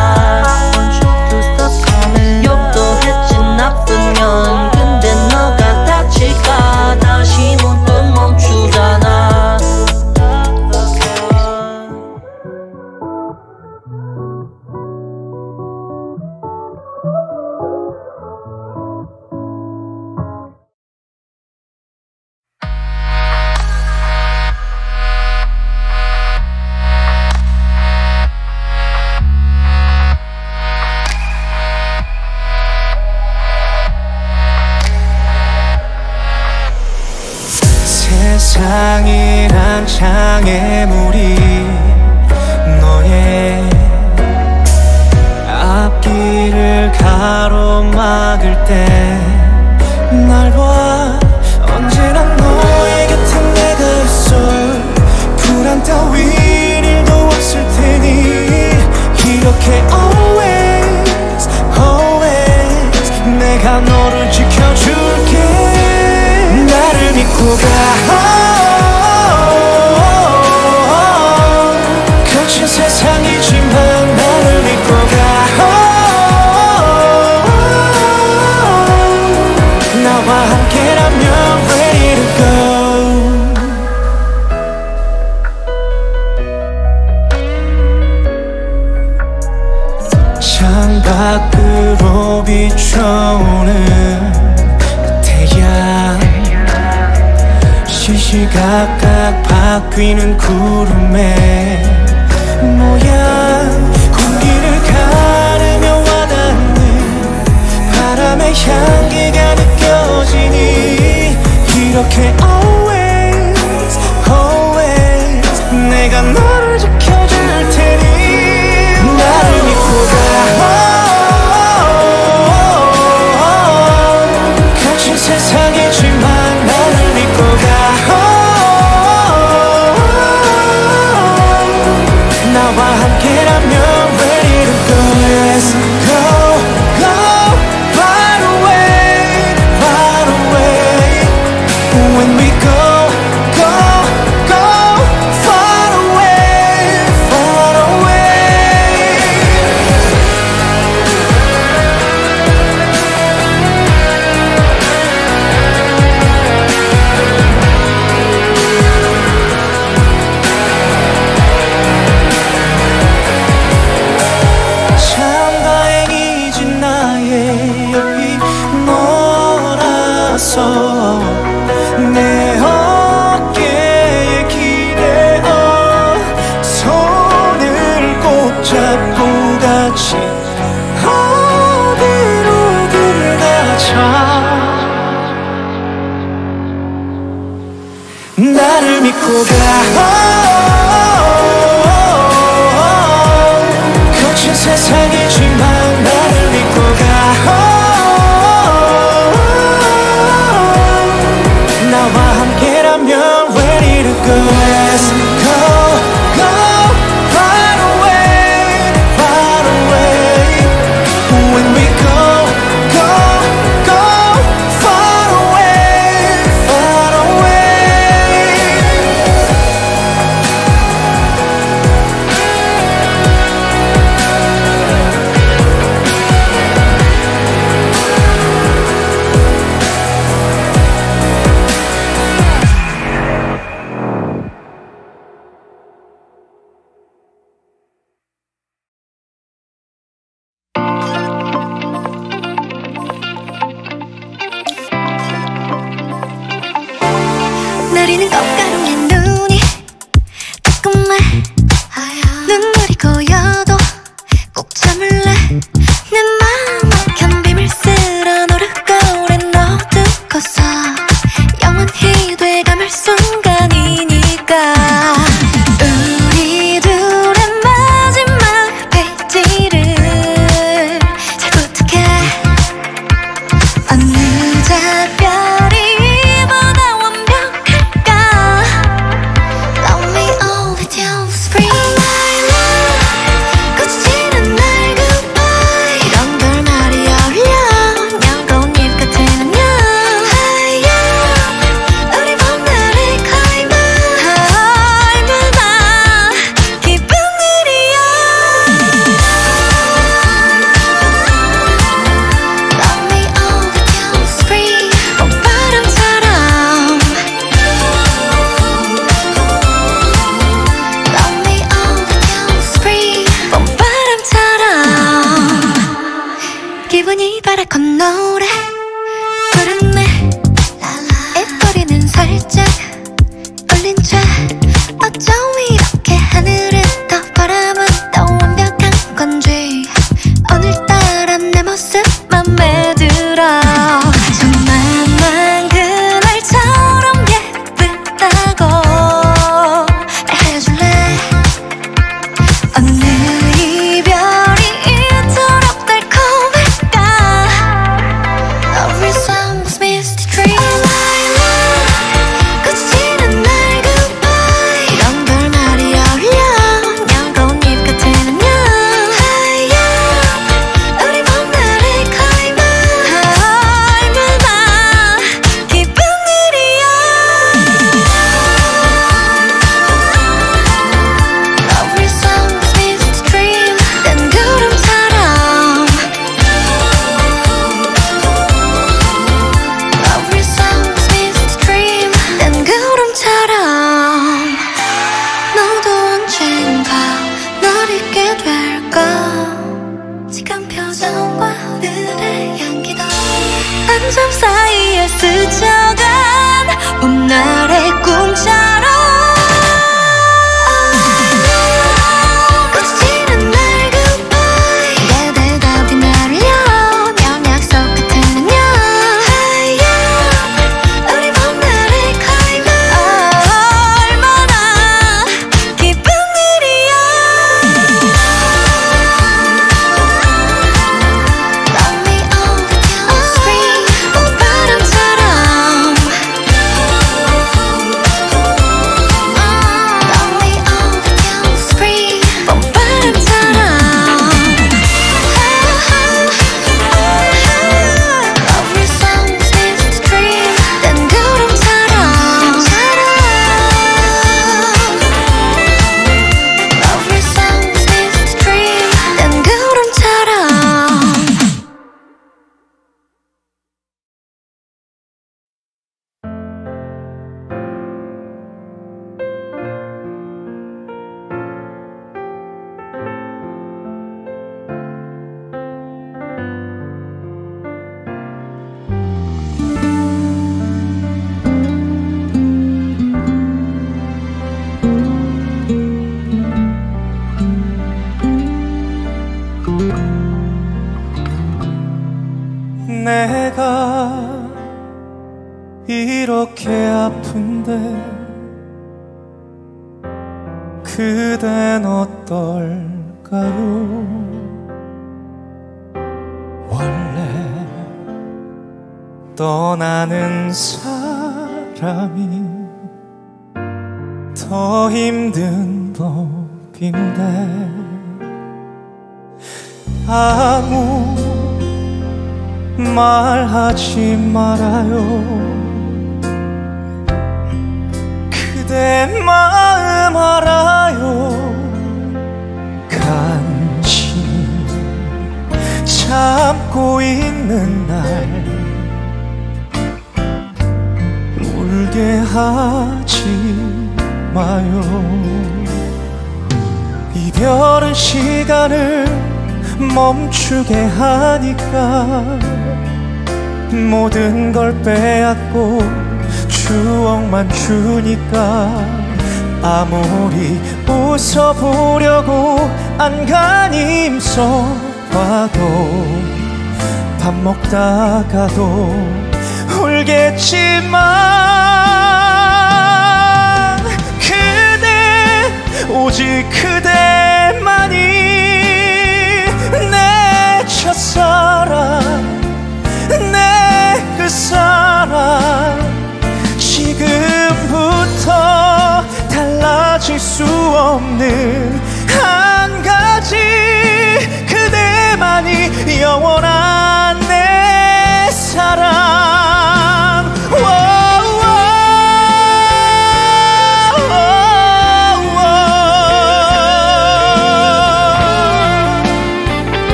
세상이란 장애물이 너의 앞길을 가로막을 때날봐 언제나 너의 곁에 내가 있어 불안 따윈 일도 없을 테니 이렇게 always always 내가 너를 지켜줄게. 나를 믿고 가 각각 바뀌는 구름에 모양 공기를 가르며 와닿는 바람의 향기가 느껴지니 이렇게 always always 내가 너를 지켜 짚고 가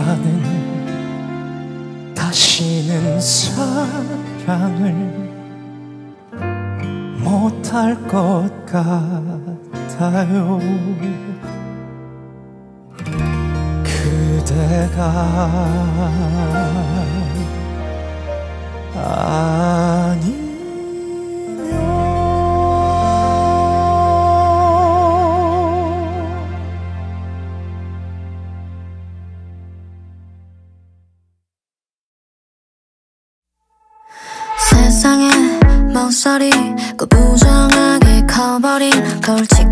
나는 다시는 사랑을 못할 것 같아요. 그대가 아 목소리 그 부정하게 커버린 돌직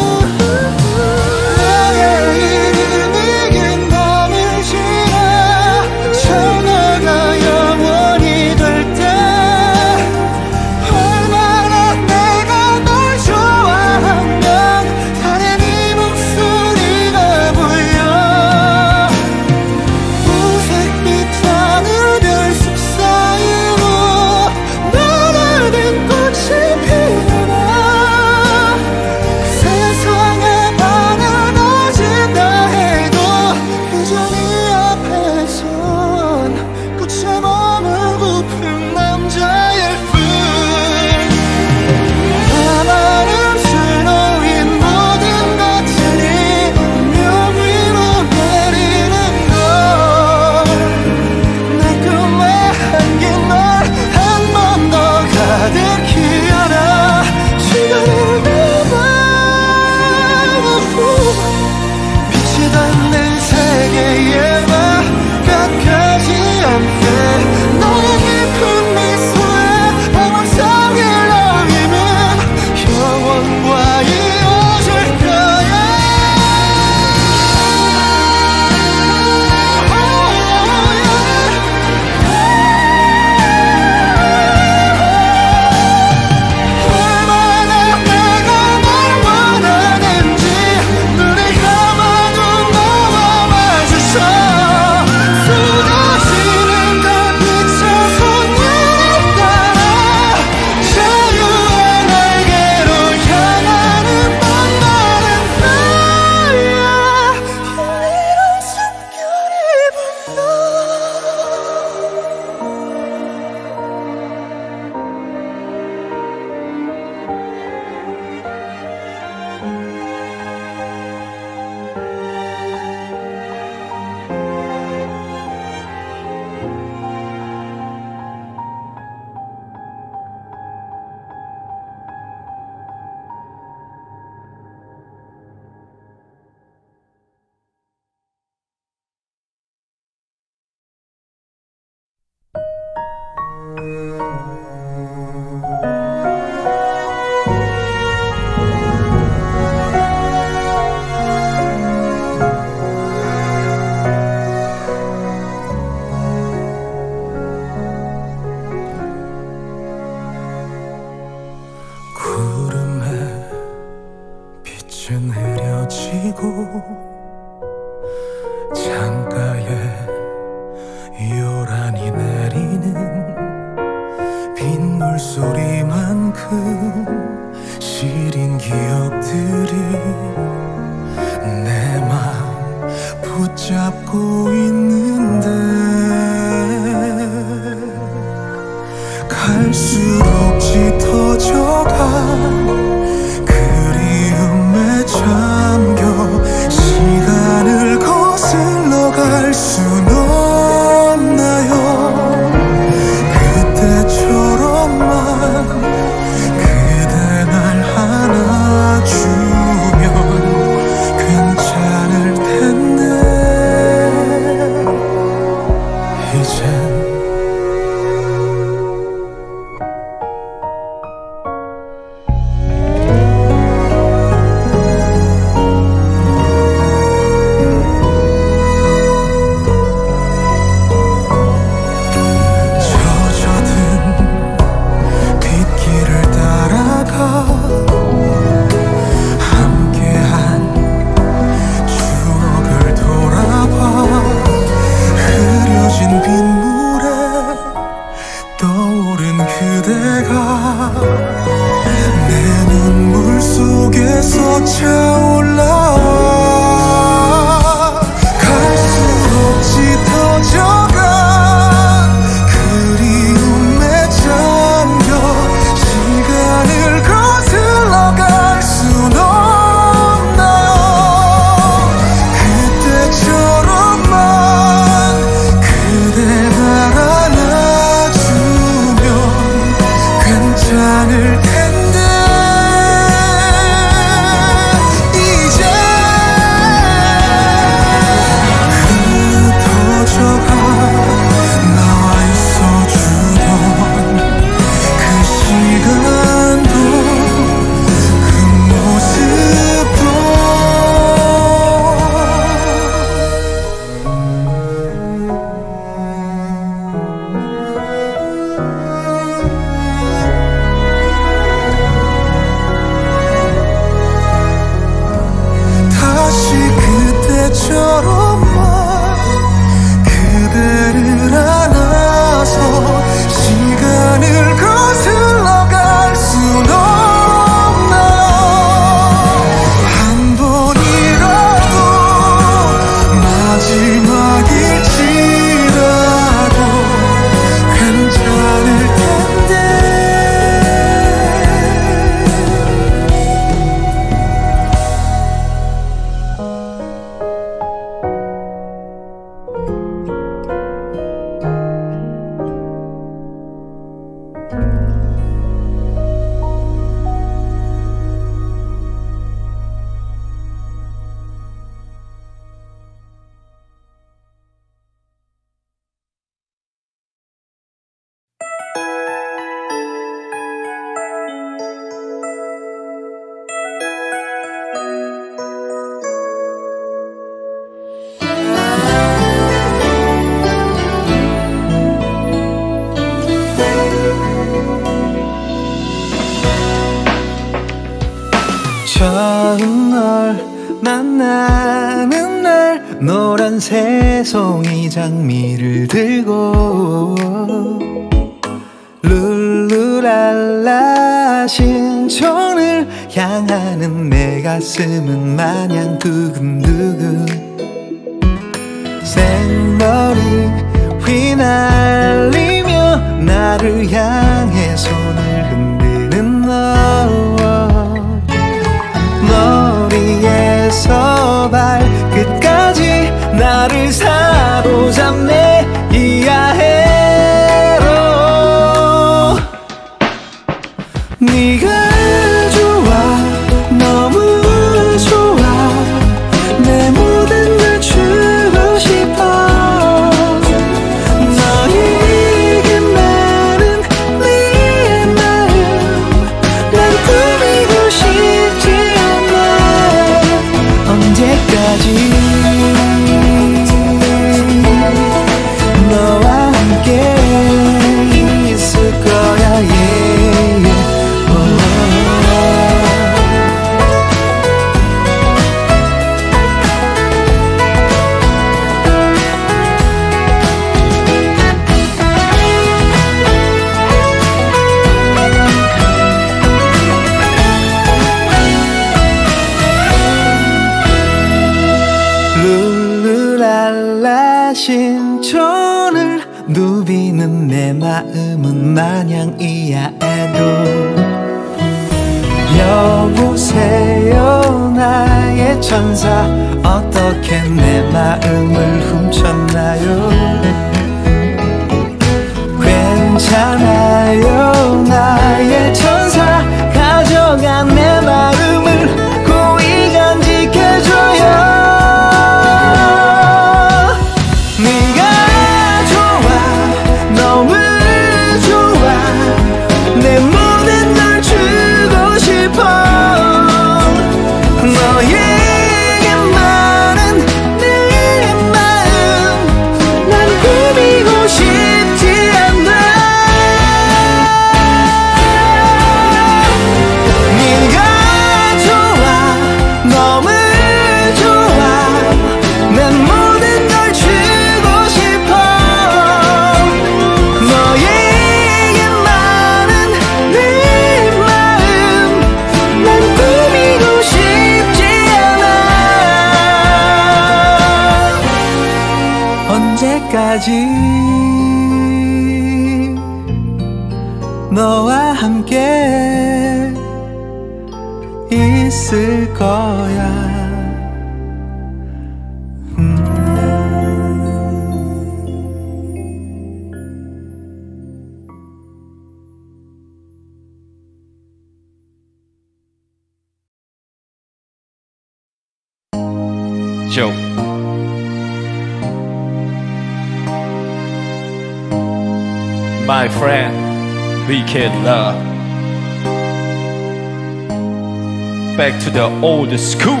Back to the old school.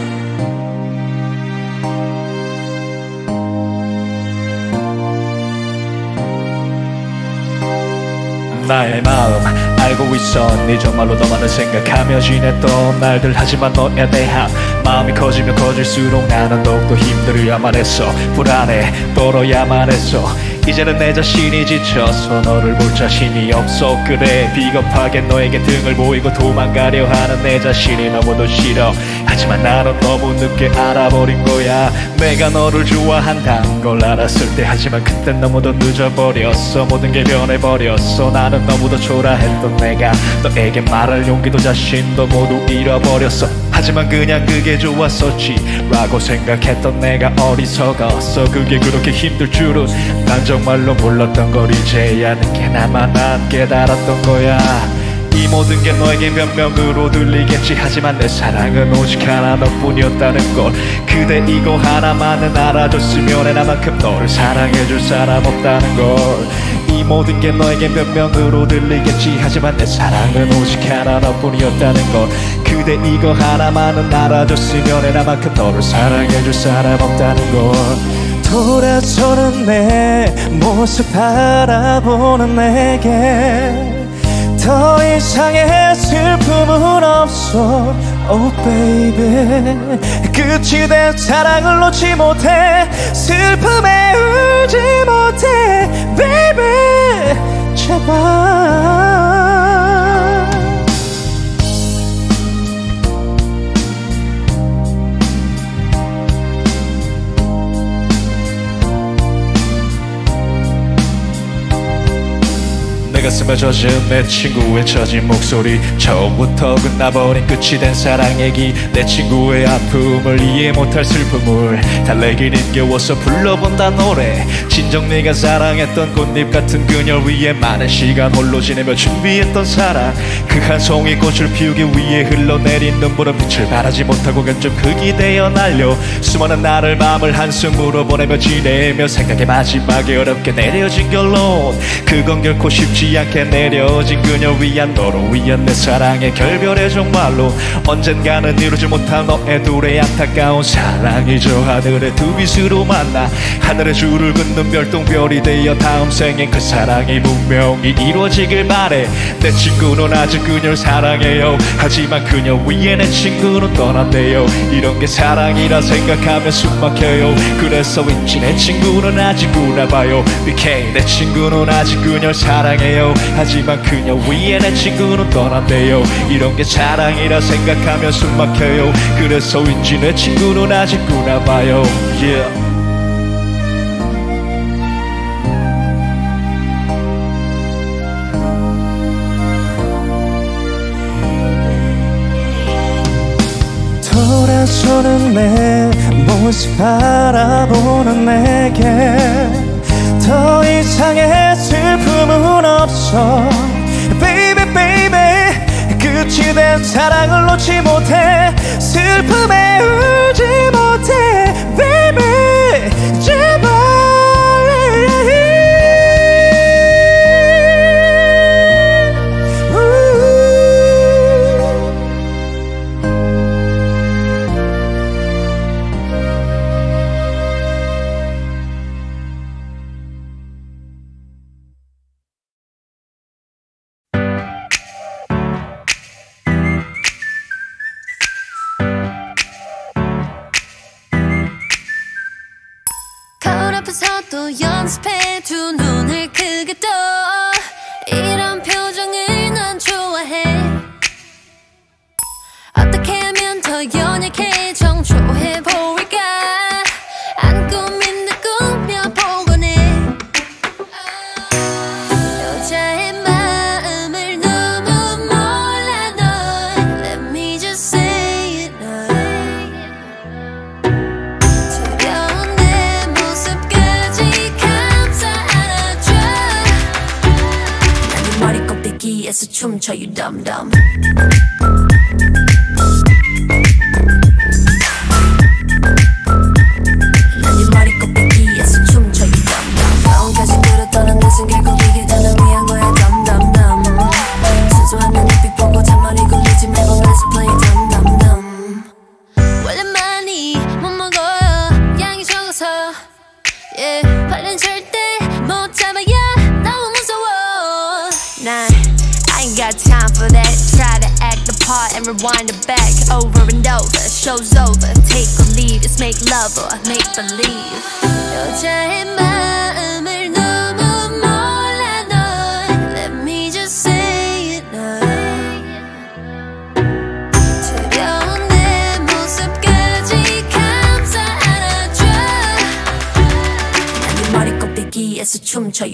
나의 마음 알고 있어. 네 정말로 너만을 생각하며 지냈던 날들. 하지만 너에 대한 마음이 커지면 커질수록 나는 더욱더 힘들어야만 했어. 불안해. 떨어야만 했어 이제는 내 자신이 지쳐서 너를 볼 자신이 없어. 그래 비겁하게 너에게 등을 보이고 도망가려 하는 내 자신이 너무도 싫어. 하지만 나는 너무 늦게 알아버린 거야. 내가 너를 좋아한다는 걸 알았을 때 하지만 그땐 너무도 늦어버렸어. 모든 게 변해버렸어. 나는 너무도 초라했던 내가 너에게 말할 용기도 자신도 모두 잃어버렸어 하지만 그냥 그게 좋았었지. 라고 생각했던 내가 어리석었어. 그게 그렇게 힘들 줄은 난 정말로 몰랐던 걸 이제야 늦게 나만 난 깨달았던 거야. 이 모든 게 너에게 변명으로 들리겠지. 하지만 내 사랑은 오직 하나 너뿐이었다는 걸. 그대 이거 하나만은 알아줬으면 해 나만큼 너를 사랑해줄 사람 없다는 걸. 이 모든 게 너에게 변명으로 들리겠지. 하지만 내 사랑은 오직 하나 너뿐이었다는 걸 그대 이거 하나만은 알아줬으면 해 나만큼 너를 사랑해줄 사람 없다는 걸. 돌아서는 내 모습 바라보는 내게 더 이상의 슬픔은 없어. Oh baby. 끝이 된 사랑을 놓지 못해. 슬픔에 울지 못해. Baby 제발 가슴에 젖은 내 친구의 처진 목소리. 처음부터 끝나버린 끝이 된 사랑 얘기. 내 친구의 아픔을 이해 못할 슬픔을 달래기 힘겨워서 불러본다 노래. 진정 네가 사랑했던 꽃잎 같은 그녀 위에 많은 시간 홀로 지내며 준비했던 사랑 그한 송이 꽃을 피우기 위해 흘러내린 눈물은 빛을 발하지 못하고 견좀 흙이 되어 날려 수많은 나를 마음을 한숨으로 보내며 지내며 생각의 마지막에 어렵게 내려진 결론. 그건 결코 쉽지 않게 내려진 그녀 위한 너로 위한 내 사랑의 결별의 정말로 언젠가는 이루지 못한 너의 둘의 안타까운 사랑이 저 하늘의 두 빛으로 만나 하늘의 줄을 긋는 별똥별이 되어 다음 생엔 그 사랑이 분명히 이루어지길 바래. 내 친구는 아직 그녀를 사랑해요. 하지만 그녀 위에 내 친구는 떠난대요. 이런 게 사랑이라 생각하면 숨 막혀요. 그래서 왠지 내 친구는 아직 우나봐요. BK 내 친구는 아직 그녀를 사랑해요. 하지만 그녀 위에 내 친구는 떠난대요. 이런 게 사랑이라 생각하면 숨 막혀요. 그래서 왠지 내 친구는 아직 우나봐요. Yeah. 비추는 내 모습 바라보는 내게 더 이상의 슬픔은 없어. Baby baby 끝이 된 사랑을 놓지 못해. 슬픔에 울지 못해. Baby 제발.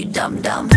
you dumb dumb.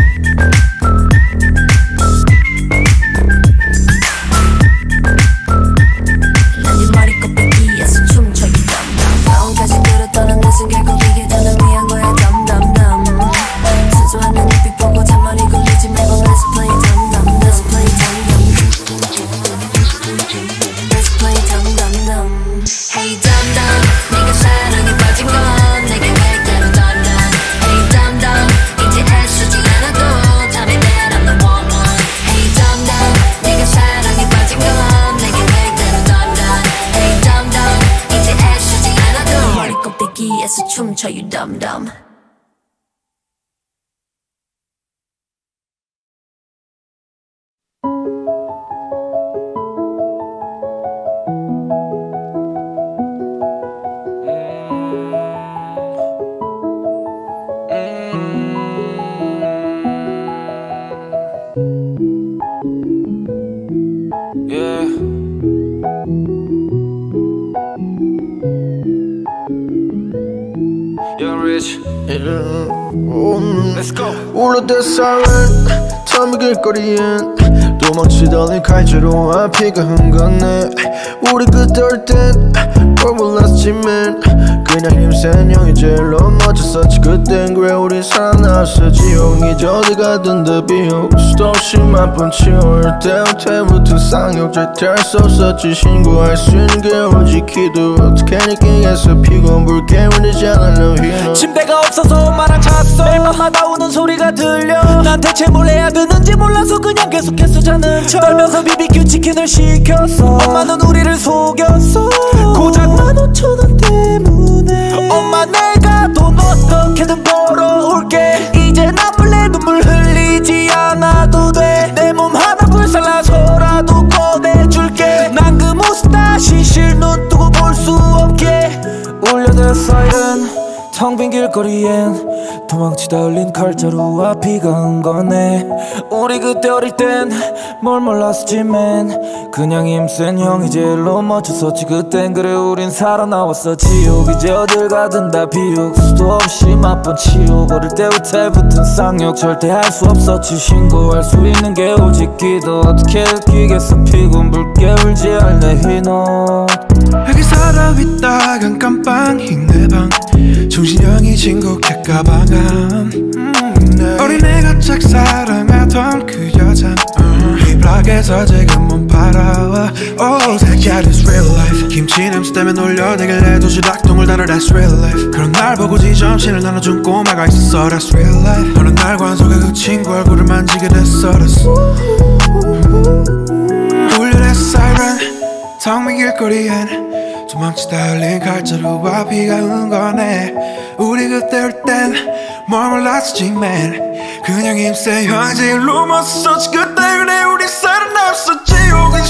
햇살은 담이 길거리엔 도망치더니 칼질로 앞이가 흥건해 우리 그떨땐뭘 몰랐지만 그냥 힘센 형이 제일 나서 지옥이 저리 가던데 비옥 수도 없이 만번 치올 때부터 쌍욕자 될수 없었지. 신고할 수 있는 게 오직 기도 어떻게 느끼겠어. 피곤 불게 울리잖아 너 희노 침대가 없어서 엄마랑 잤어. 매일마다 우는 소리가 들려. 난 대체 뭘 해야 되는지 몰라서 그냥 계속해서 자는 척. 떨면서 BBQ 치킨을 시켰어. 엄마는 우리를 속였어. 고작 만 오천 원 때문에. 엄마 내가 돈 어떻게든 벌 빈 길거리엔 도망치다 흘린 칼자루와 온 거네. 우리 그때 어릴 땐 뭘 몰랐었지 맨 그냥 힘센 형이 제일로 멋졌었지. 그땐 그래 우린 살아나왔어. 지옥 이제 어딜 가든 다 비옥 수도 없이 맛본 치욕. 어릴 때 호텔 붙은 쌍욕 절대 할 수 없었지. 신고할 수 있는 게 오직 기도. 어떻게 느끼겠어? 피곤 불게 울지 않네 흰옷 여기 살아 있다간 깜빵인 내방. 정신형이 진국해 가방함 음, 네. 어린애가 짝사랑하던 그 여자 힙락에서 지금 몸 팔아와. Oh 새끼야 this real life. 김치 냄새 때문에 놀려대길래 도시락통을 다뤄 that's real life. 그런 날 보고 지점심을 나눠준 꼬마가 있었어 that's real life. 어느 날 관속에 그 친구 얼굴을 만지게 됐어 that's 울려대 siren. 텅빈 길거리엔 도망치다 흘린 칼자루와 비가 온 거네. 우리 그때 올 땐 뭘 몰랐었지 man. 그냥 힘센 형제일로 멋섰지 그때 그래 우리 살아났었지. 여기